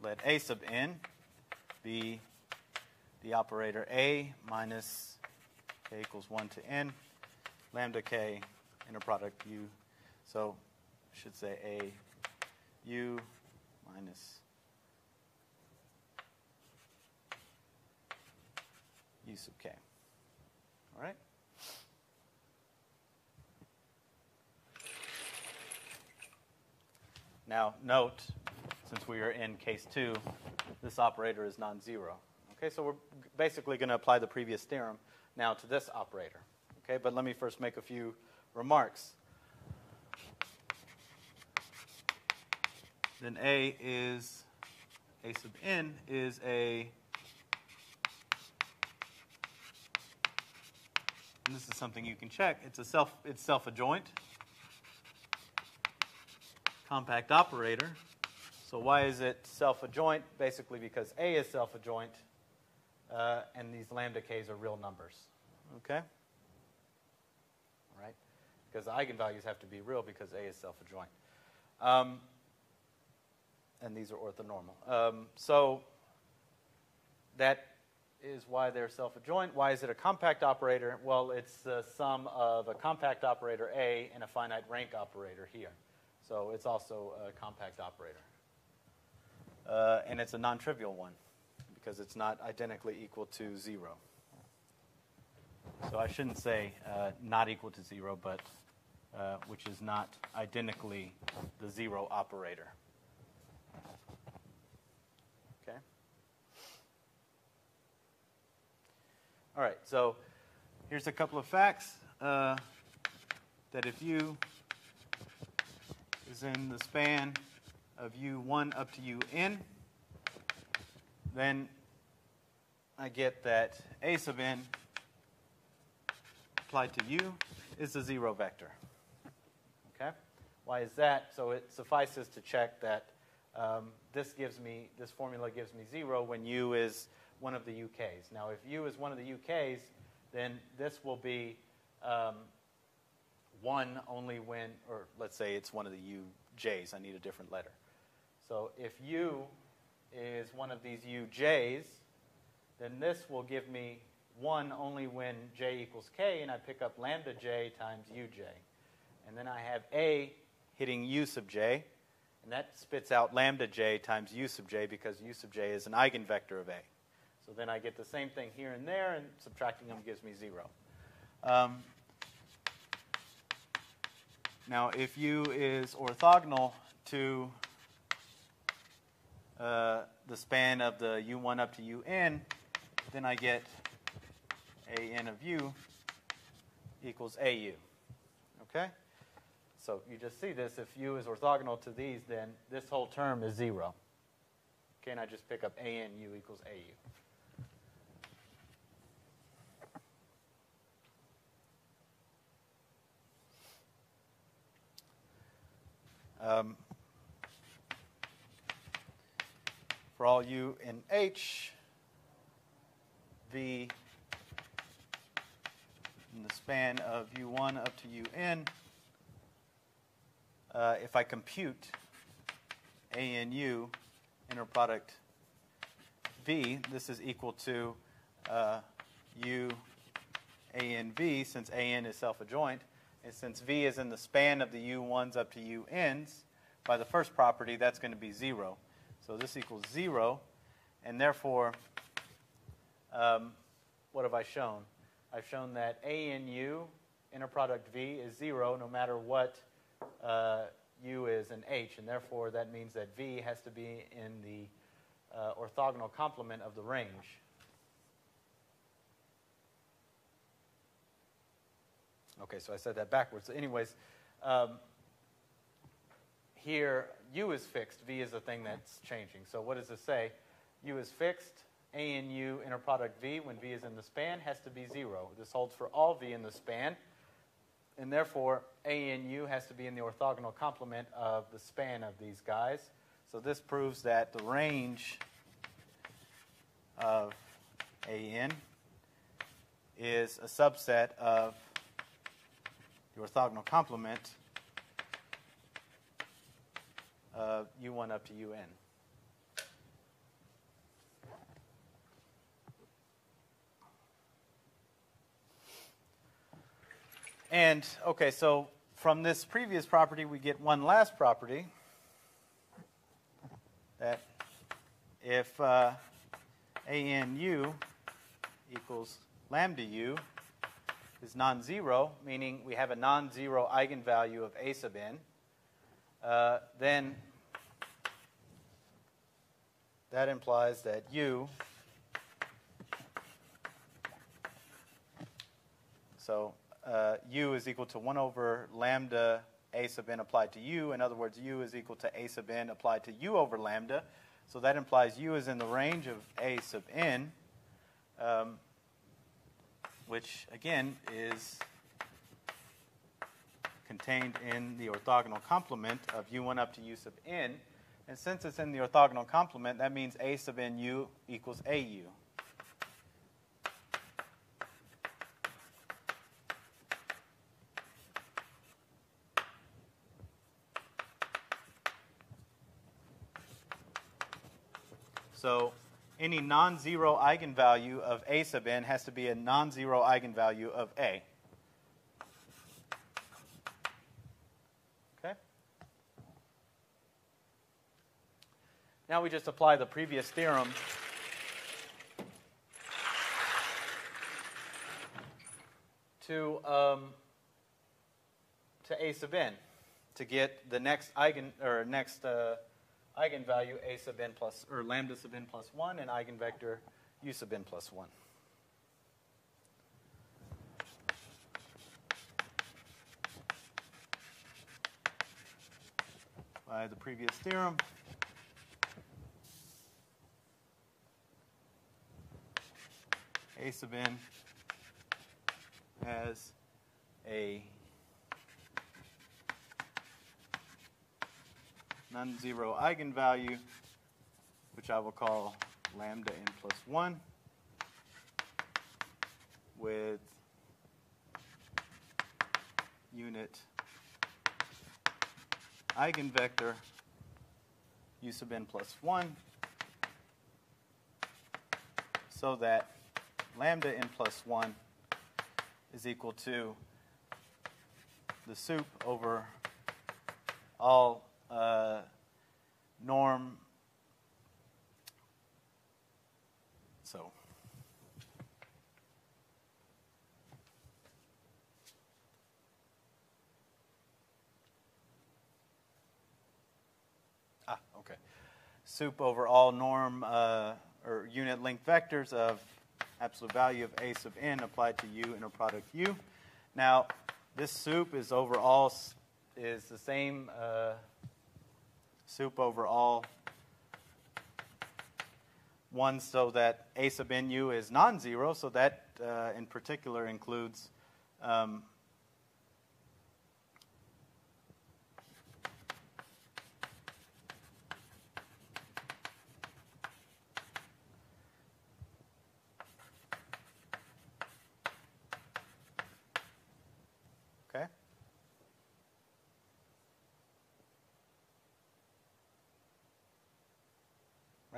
Let a sub n be the operator a minus k equals 1 to n lambda k inner product u. So I should say a u minus u sub k. All right? Now, note, since we are in case two, this operator is non zero. Okay, so we're basically going to apply the previous theorem now to this operator. Okay, but let me first make a few remarks. Then A is A sub n is a and this is something you can check. It's a self it's self adjoint compact operator. So why is it self adjoint? Basically because A is self adjoint uh, and these lambda k's are real numbers. Okay? Right? Because the eigenvalues have to be real because A is self-adjoint. Um, and these are orthonormal. Um, so that is why they're self-adjoint. Why is it a compact operator? Well, it's the sum of a compact operator A and a finite rank operator here. So it's also a compact operator. Uh, and it's a non-trivial one because it's not identically equal to zero. So I shouldn't say uh, not equal to zero, but uh, which is not identically the zero operator. Okay? All right, so here's a couple of facts uh, that if u is in the span of u1 up to un, then I get that a sub n applied to u is a zero vector. Okay? Why is that? So it suffices to check that um, this gives me, this formula gives me zero when u is one of the UKs. Now, if u is one of the UKs, then this will be um, one only when, or let's say it's one of the UJs. I need a different letter. So if u is one of these UJs, then this will give me 1 only when j equals k, and I pick up lambda j times uj. And then I have A hitting U sub j, and that spits out lambda j times U sub j because U sub j is an eigenvector of A. So then I get the same thing here and there, and subtracting them gives me 0. Um, now, if U is orthogonal to uh, the span of the U1 up to UN, then I get AN of U equals AU. Okay? So you just see this. If u is orthogonal to these, then this whole term is 0. Can I just pick up a n u equals AU? Um, for all u in H, V in the span of u1 up to un uh, if I compute ANU inner product V, this is equal to uh, U ANV since AN is self-adjoint. And since V is in the span of the U1s up to UNs, by the first property, that's going to be 0. So this equals 0. And therefore, um, what have I shown? I've shown that A in U, inner product V, is 0 no matter what uh, U is in H, and therefore that means that V has to be in the uh, orthogonal complement of the range. Okay, so I said that backwards. So anyways, um, here U is fixed, V is the thing that's changing. So what does this say? U is fixed, A in U inner product V when V is in the span has to be 0. This holds for all V in the span, and therefore A in U has to be in the orthogonal complement of the span of these guys. So this proves that the range of AN is a subset of the orthogonal complement of U1 up to UN. And, okay, so from this previous property, we get one last property. That if uh, ANU equals lambda u is non-zero, meaning we have a non-zero eigenvalue of a sub n, uh, then that implies that u, so uh, u is equal to 1 over lambda a sub n applied to u. In other words, u is equal to a sub n applied to u over lambda. So that implies u is in the range of a sub n, um, which again is contained in the orthogonal complement of u1 up to u sub n. And since it's in the orthogonal complement, that means a sub n u equals au. So any non-zero eigenvalue of a sub n has to be a non-zero eigenvalue of a. Okay? Now we just apply the previous theorem to um, to a sub n to get the next eigen or next uh, eigenvalue a sub n plus, or lambda sub n plus 1, and eigenvector u sub n plus 1. By the previous theorem, a sub n has a non-zero eigenvalue, which I will call lambda n plus 1, with unit eigenvector u sub n plus 1, so that lambda n plus 1 is equal to the sup over all uh, norm. So. Ah, okay. Sup over all norm uh, or unit length vectors of absolute value of a sub n applied to u inner product u. Now, this sup is over all is the same uh, sup over all one so that a sub nu is non-zero, so that uh, in particular includes um,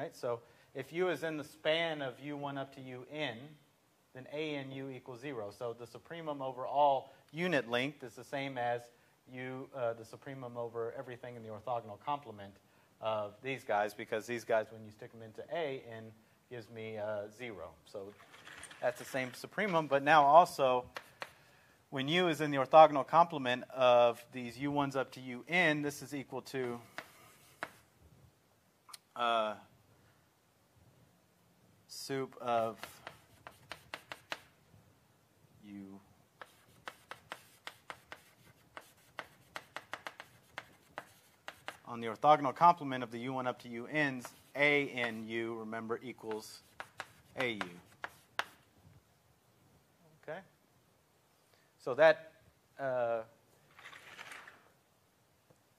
right? So if u is in the span of u1 up to un, then a in u equals 0. So the supremum over all unit length is the same as u, uh, the supremum over everything in the orthogonal complement of these guys, because these guys, when you stick them into a, n gives me uh, 0. So That's the same supremum, but now also when u is in the orthogonal complement of these u1s up to un, this is equal to uh, sup of u on the orthogonal complement of the u1 up to un's, a in u, remember, equals au. Okay? So that uh,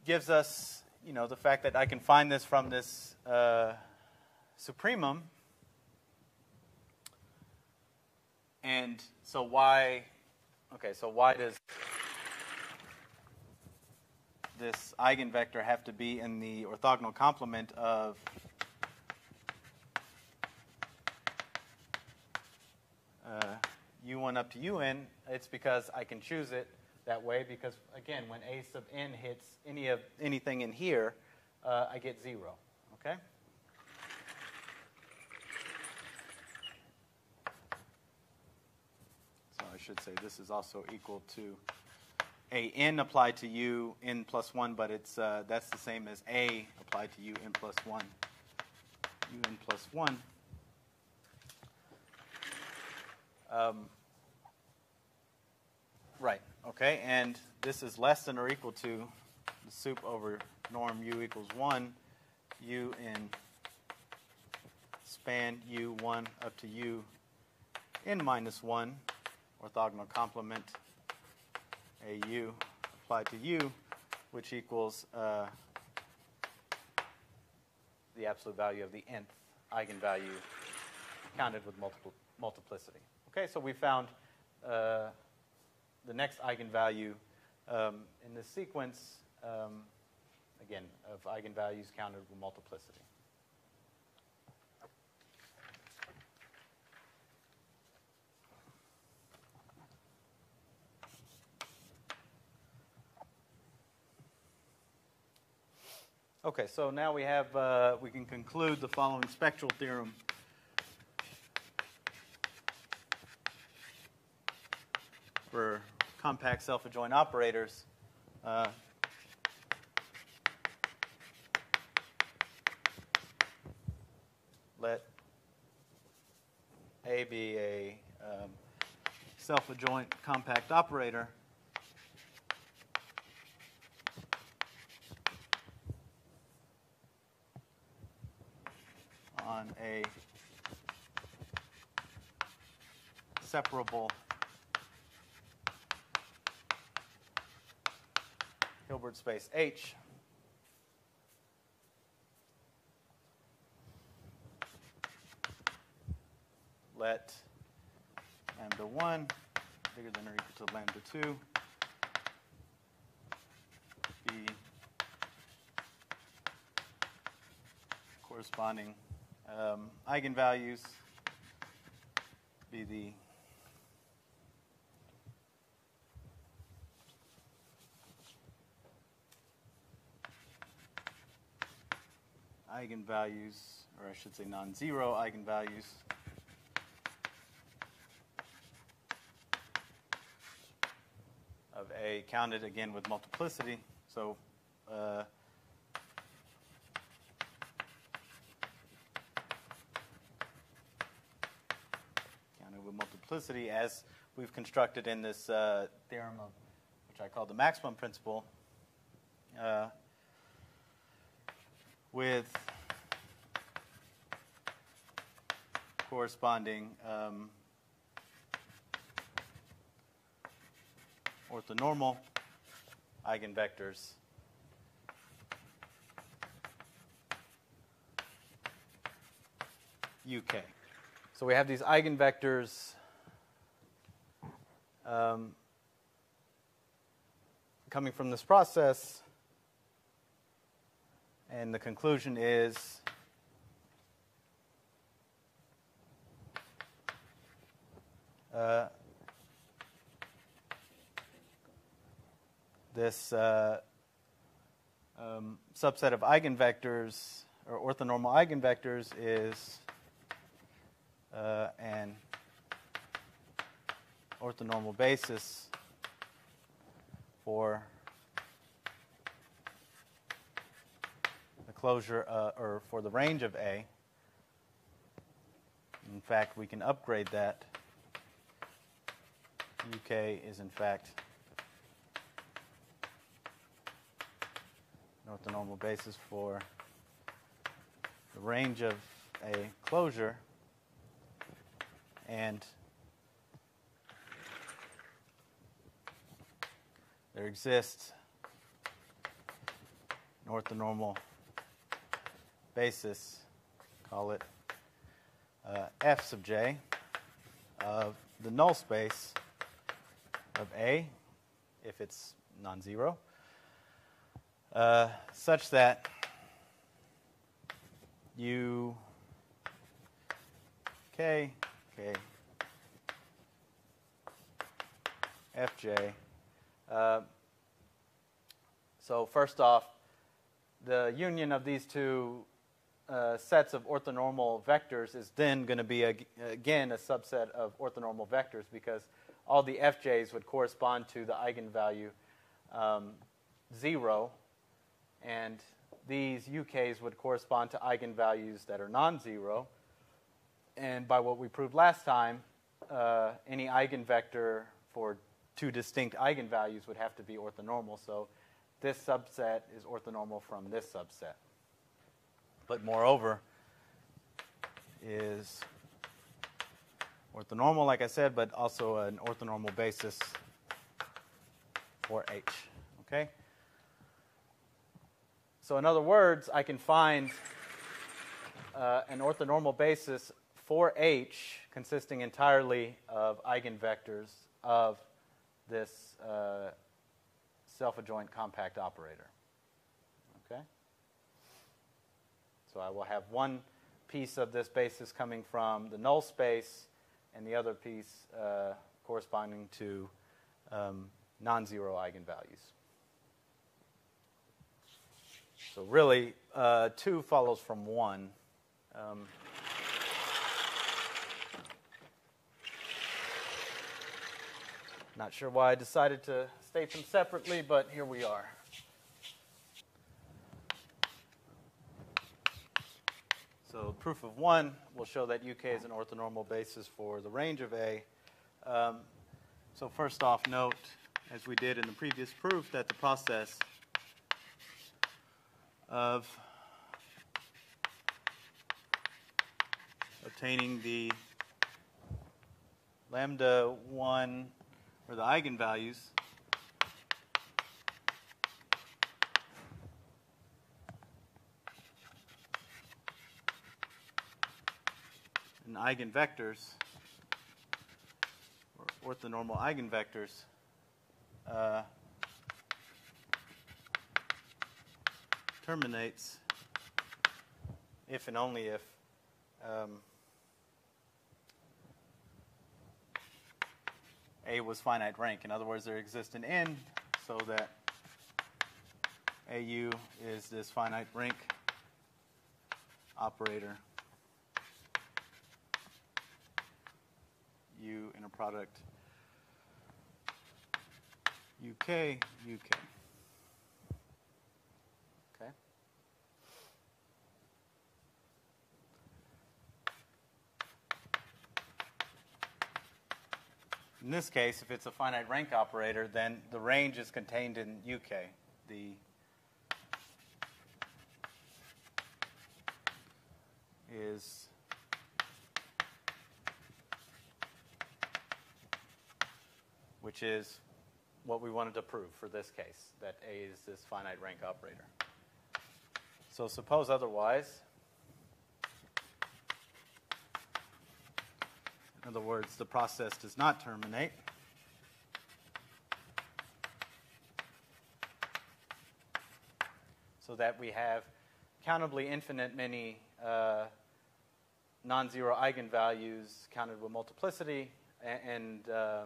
gives us, you know, the fact that I can find this from this uh, supremum. And so why, okay, so why does this eigenvector have to be in the orthogonal complement of uh, u1 up to un, it's because I can choose it that way because, again, when a sub n hits any of anything in here, uh, I get 0. Okay? So I should say this is also equal to a n applied to u n plus 1, but it's, uh, that's the same as a applied to u n plus 1. u n plus 1. Um, right, okay, and this is less than or equal to the sup over norm u equals 1, u in span u1 up to u n minus 1, orthogonal complement AU applied to U, which equals uh, the absolute value of the nth eigenvalue counted with multiple, multiplicity. Okay, so we found uh, the next eigenvalue um, in this sequence, um, again, of eigenvalues counted with multiplicity. Okay, so now we have, uh, we can conclude the following spectral theorem. For compact self-adjoint operators. Uh, let A be a um, self-adjoint compact operator. On a separable Hilbert space H. Let lambda 1 bigger than or equal to lambda 2 be corresponding um, eigenvalues be the eigenvalues, or I should say non-zero eigenvalues of A counted again with multiplicity. So uh, counted with multiplicity as we've constructed in this uh, theorem of which I call the maximum principle. Uh, with corresponding um, orthonormal eigenvectors. UK. So we have these eigenvectors um, coming from this process, and the conclusion is uh, this uh, um, subset of eigenvectors or orthonormal eigenvectors is uh, an orthonormal basis for the closure uh, or for the range of A. In fact, we can upgrade that. UK is in fact an orthonormal basis for the range of a closure and there exists an orthonormal basis, call it uh, f sub j, of the null space of A, if it's non zero, uh, such that you k, k, fj. Uh, so, first off, the union of these two uh, sets of orthonormal vectors is then going to be, a, again, a subset of orthonormal vectors because all the fj's would correspond to the eigenvalue um, 0, and these UKs would correspond to eigenvalues that are non zero. And by what we proved last time, uh, any eigenvector for two distinct eigenvalues would have to be orthonormal. So this subset is orthonormal from this subset. But moreover, is orthonormal, like I said, but also an orthonormal basis for H. Okay? So, in other words, I can find uh, an orthonormal basis for H consisting entirely of eigenvectors of this uh, self adjoint compact operator. Okay? So, I will have one piece of this basis coming from the null space and the other piece uh, corresponding to um, non zero eigenvalues. So, really, uh, two follows from one. Um, not sure why I decided to state them separately, but here we are. So proof of one will show that UK is an orthonormal basis for the range of A. Um, so first off, note, as we did in the previous proof, that the process of obtaining the lambda 1 or the eigenvalues. And eigenvectors, or orthonormal eigenvectors, uh, terminates if and only if um, A was finite rank. In other words, there exists an N so that AU is this finite rank operator. U inner product UK, UK. Okay? In this case, if it's a finite rank operator, then the range is contained in UK. The is which is what we wanted to prove for this case, that A is this finite rank operator. So suppose otherwise. In other words, the process does not terminate. So that we have countably infinite many uh, non zero eigenvalues counted with multiplicity and, and uh,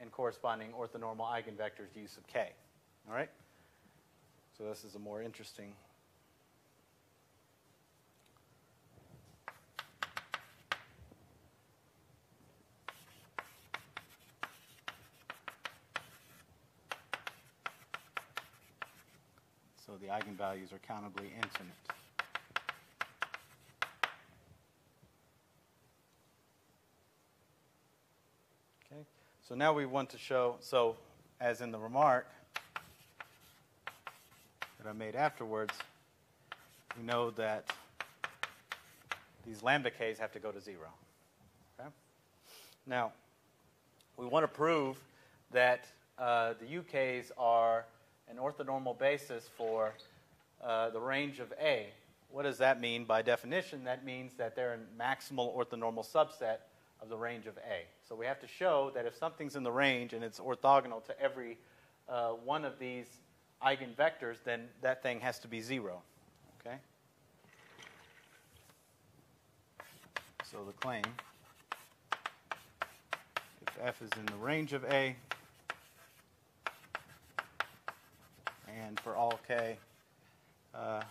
and corresponding orthonormal eigenvectors u sub k. All right? So this is a more interesting Eigenvalues are countably infinite. Okay, so now we want to show, so as in the remark that I made afterwards, we know that these lambda k's have to go to zero. Okay? Now, we want to prove that uh, the UKs are an orthonormal basis for uh, the range of A. What does that mean? By definition, that means that they're a maximal orthonormal subset of the range of A. So we have to show that if something's in the range and it's orthogonal to every uh, one of these eigenvectors, then that thing has to be zero. Okay? So the claim, if f is in the range of A, and for all k, uh,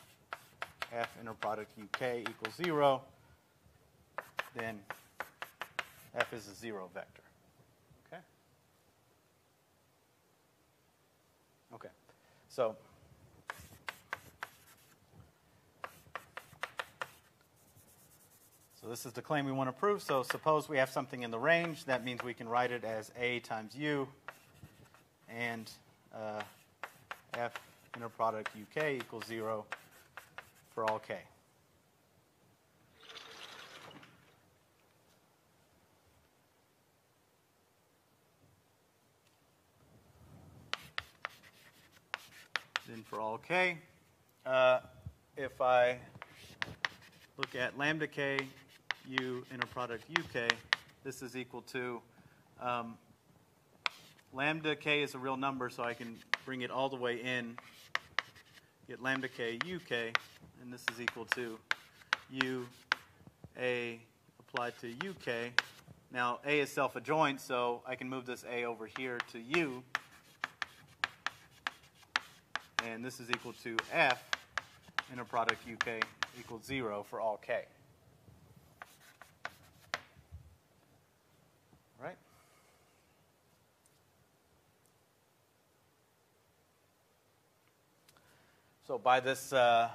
f inner product uk equals 0, then f is a zero vector. Okay? Okay. So, so this is the claim we want to prove. So suppose we have something in the range. That means we can write it as a times u and uh, f inner product uk equals 0 for all k. Then for all k, uh, if I look at lambda k u inner product uk, this is equal to um, lambda k is a real number, so I can bring it all the way in, get lambda k uk, and this is equal to u a applied to uk. Now, a is self-adjoint, so I can move this a over here to u, and this is equal to f inner product uk equals 0 for all k. Right? So by this uh,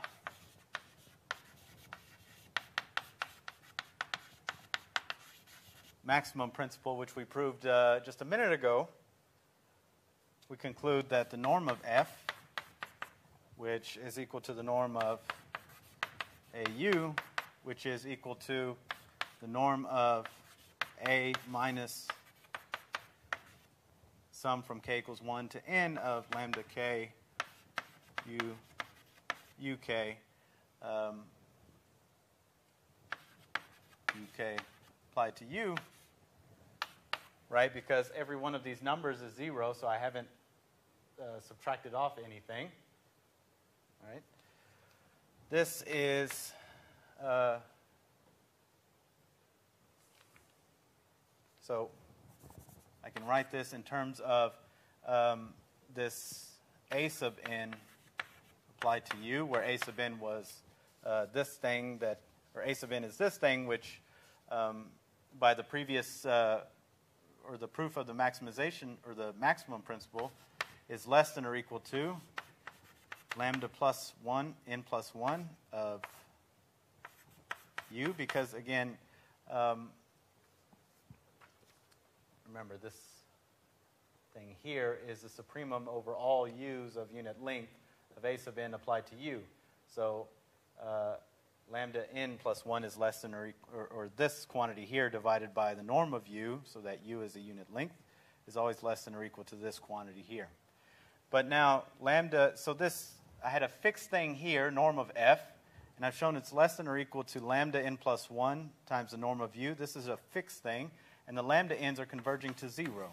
maximum principle, which we proved uh, just a minute ago, we conclude that the norm of f, which is equal to the norm of AU, which is equal to the norm of A minus sum from k equals 1 to n of lambda k u uk um, uk applied to u, right? Because every one of these numbers is 0, so I haven't uh, subtracted off anything, right? This is uh, so I can write this in terms of um, this a sub n applied to u, where a sub n was uh, this thing that, or a sub n is this thing, which um, by the previous uh, or the proof of the maximization or the maximum principle is less than or equal to lambda plus 1, n plus 1 of u, because again, um, remember this thing here is the supremum over all u's of unit length of a sub n applied to u. So uh, lambda n plus 1 is less than or, or, or this quantity here divided by the norm of u, so that u is a unit length, is always less than or equal to this quantity here. But now lambda, so this I had a fixed thing here, norm of f, and I've shown it's less than or equal to lambda n plus 1 times the norm of u. This is a fixed thing, and the lambda n's are converging to 0.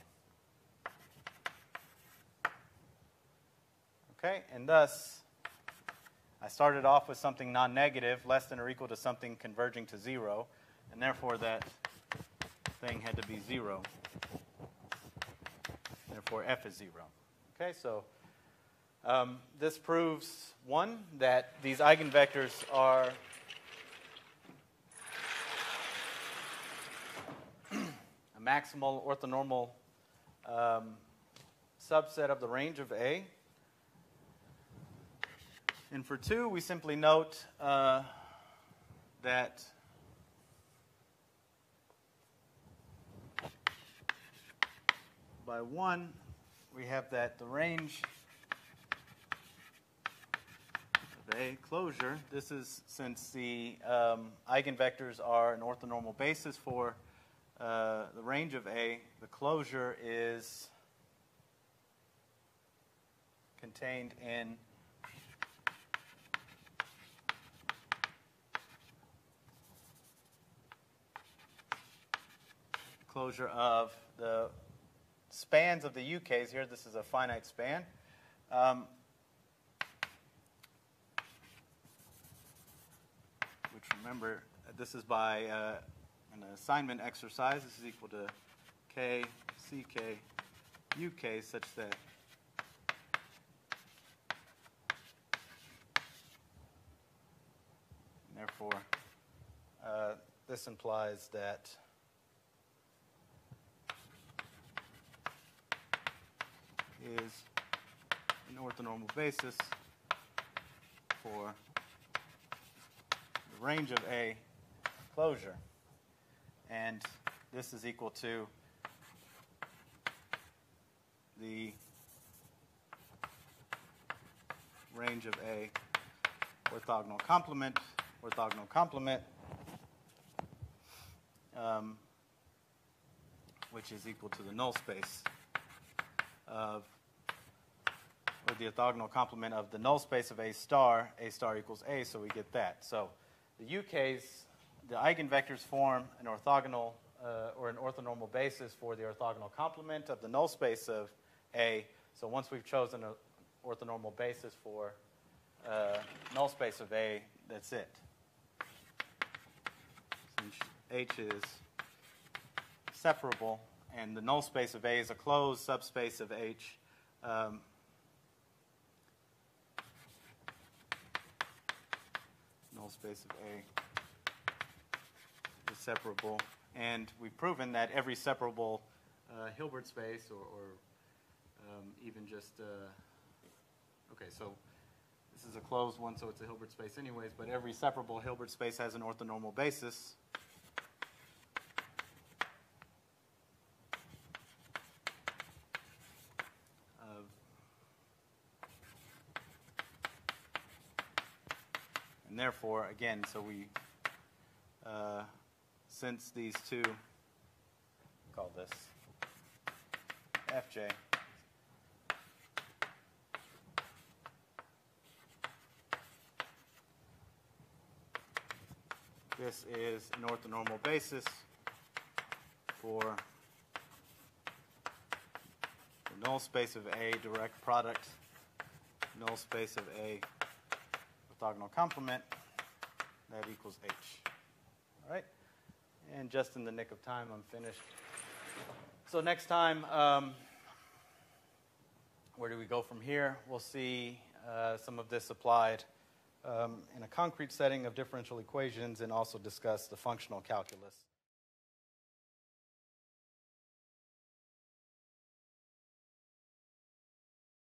Okay, and thus I started off with something non negative, less than or equal to something converging to 0, and therefore that thing had to be 0. Therefore, f is 0. Okay, so um, this proves, one, that these eigenvectors are a maximal orthonormal um, subset of the range of A. And for 2, we simply note uh, that by 1, we have that the range of A closure, this is since the um, eigenvectors are an orthonormal basis for uh, the range of A, the closure is contained in closure of the spans of the UKs here. This is a finite span. Um, which remember, this is by uh, an assignment exercise. This is equal to k, ck, uk, such that therefore uh, this implies that is an orthonormal basis for the range of A closure. And this is equal to the range of A orthogonal complement, orthogonal complement, um, which is equal to the null space of, or the orthogonal complement of the null space of A star, A star equals A, so we get that. So the UKs, the eigenvectors form an orthogonal uh, or an orthonormal basis for the orthogonal complement of the null space of A. So once we've chosen an orthonormal basis for uh, null space of A, that's it. Since H is separable, and the null space of A is a closed subspace of H. Um, space of A is separable, and we've proven that every separable uh, Hilbert space, or, or um, even just uh, okay, so this is a closed one, so it's a Hilbert space anyways. But every separable Hilbert space has an orthonormal basis. Therefore, again, so we, uh, since these two, call this Fj, this is an orthonormal basis for the null space of A direct product, null space of A orthogonal complement, that equals h. All right? And just in the nick of time, I'm finished. So next time, um, where do we go from here? We'll see uh, some of this applied um, in a concrete setting of differential equations and also discuss the functional calculus.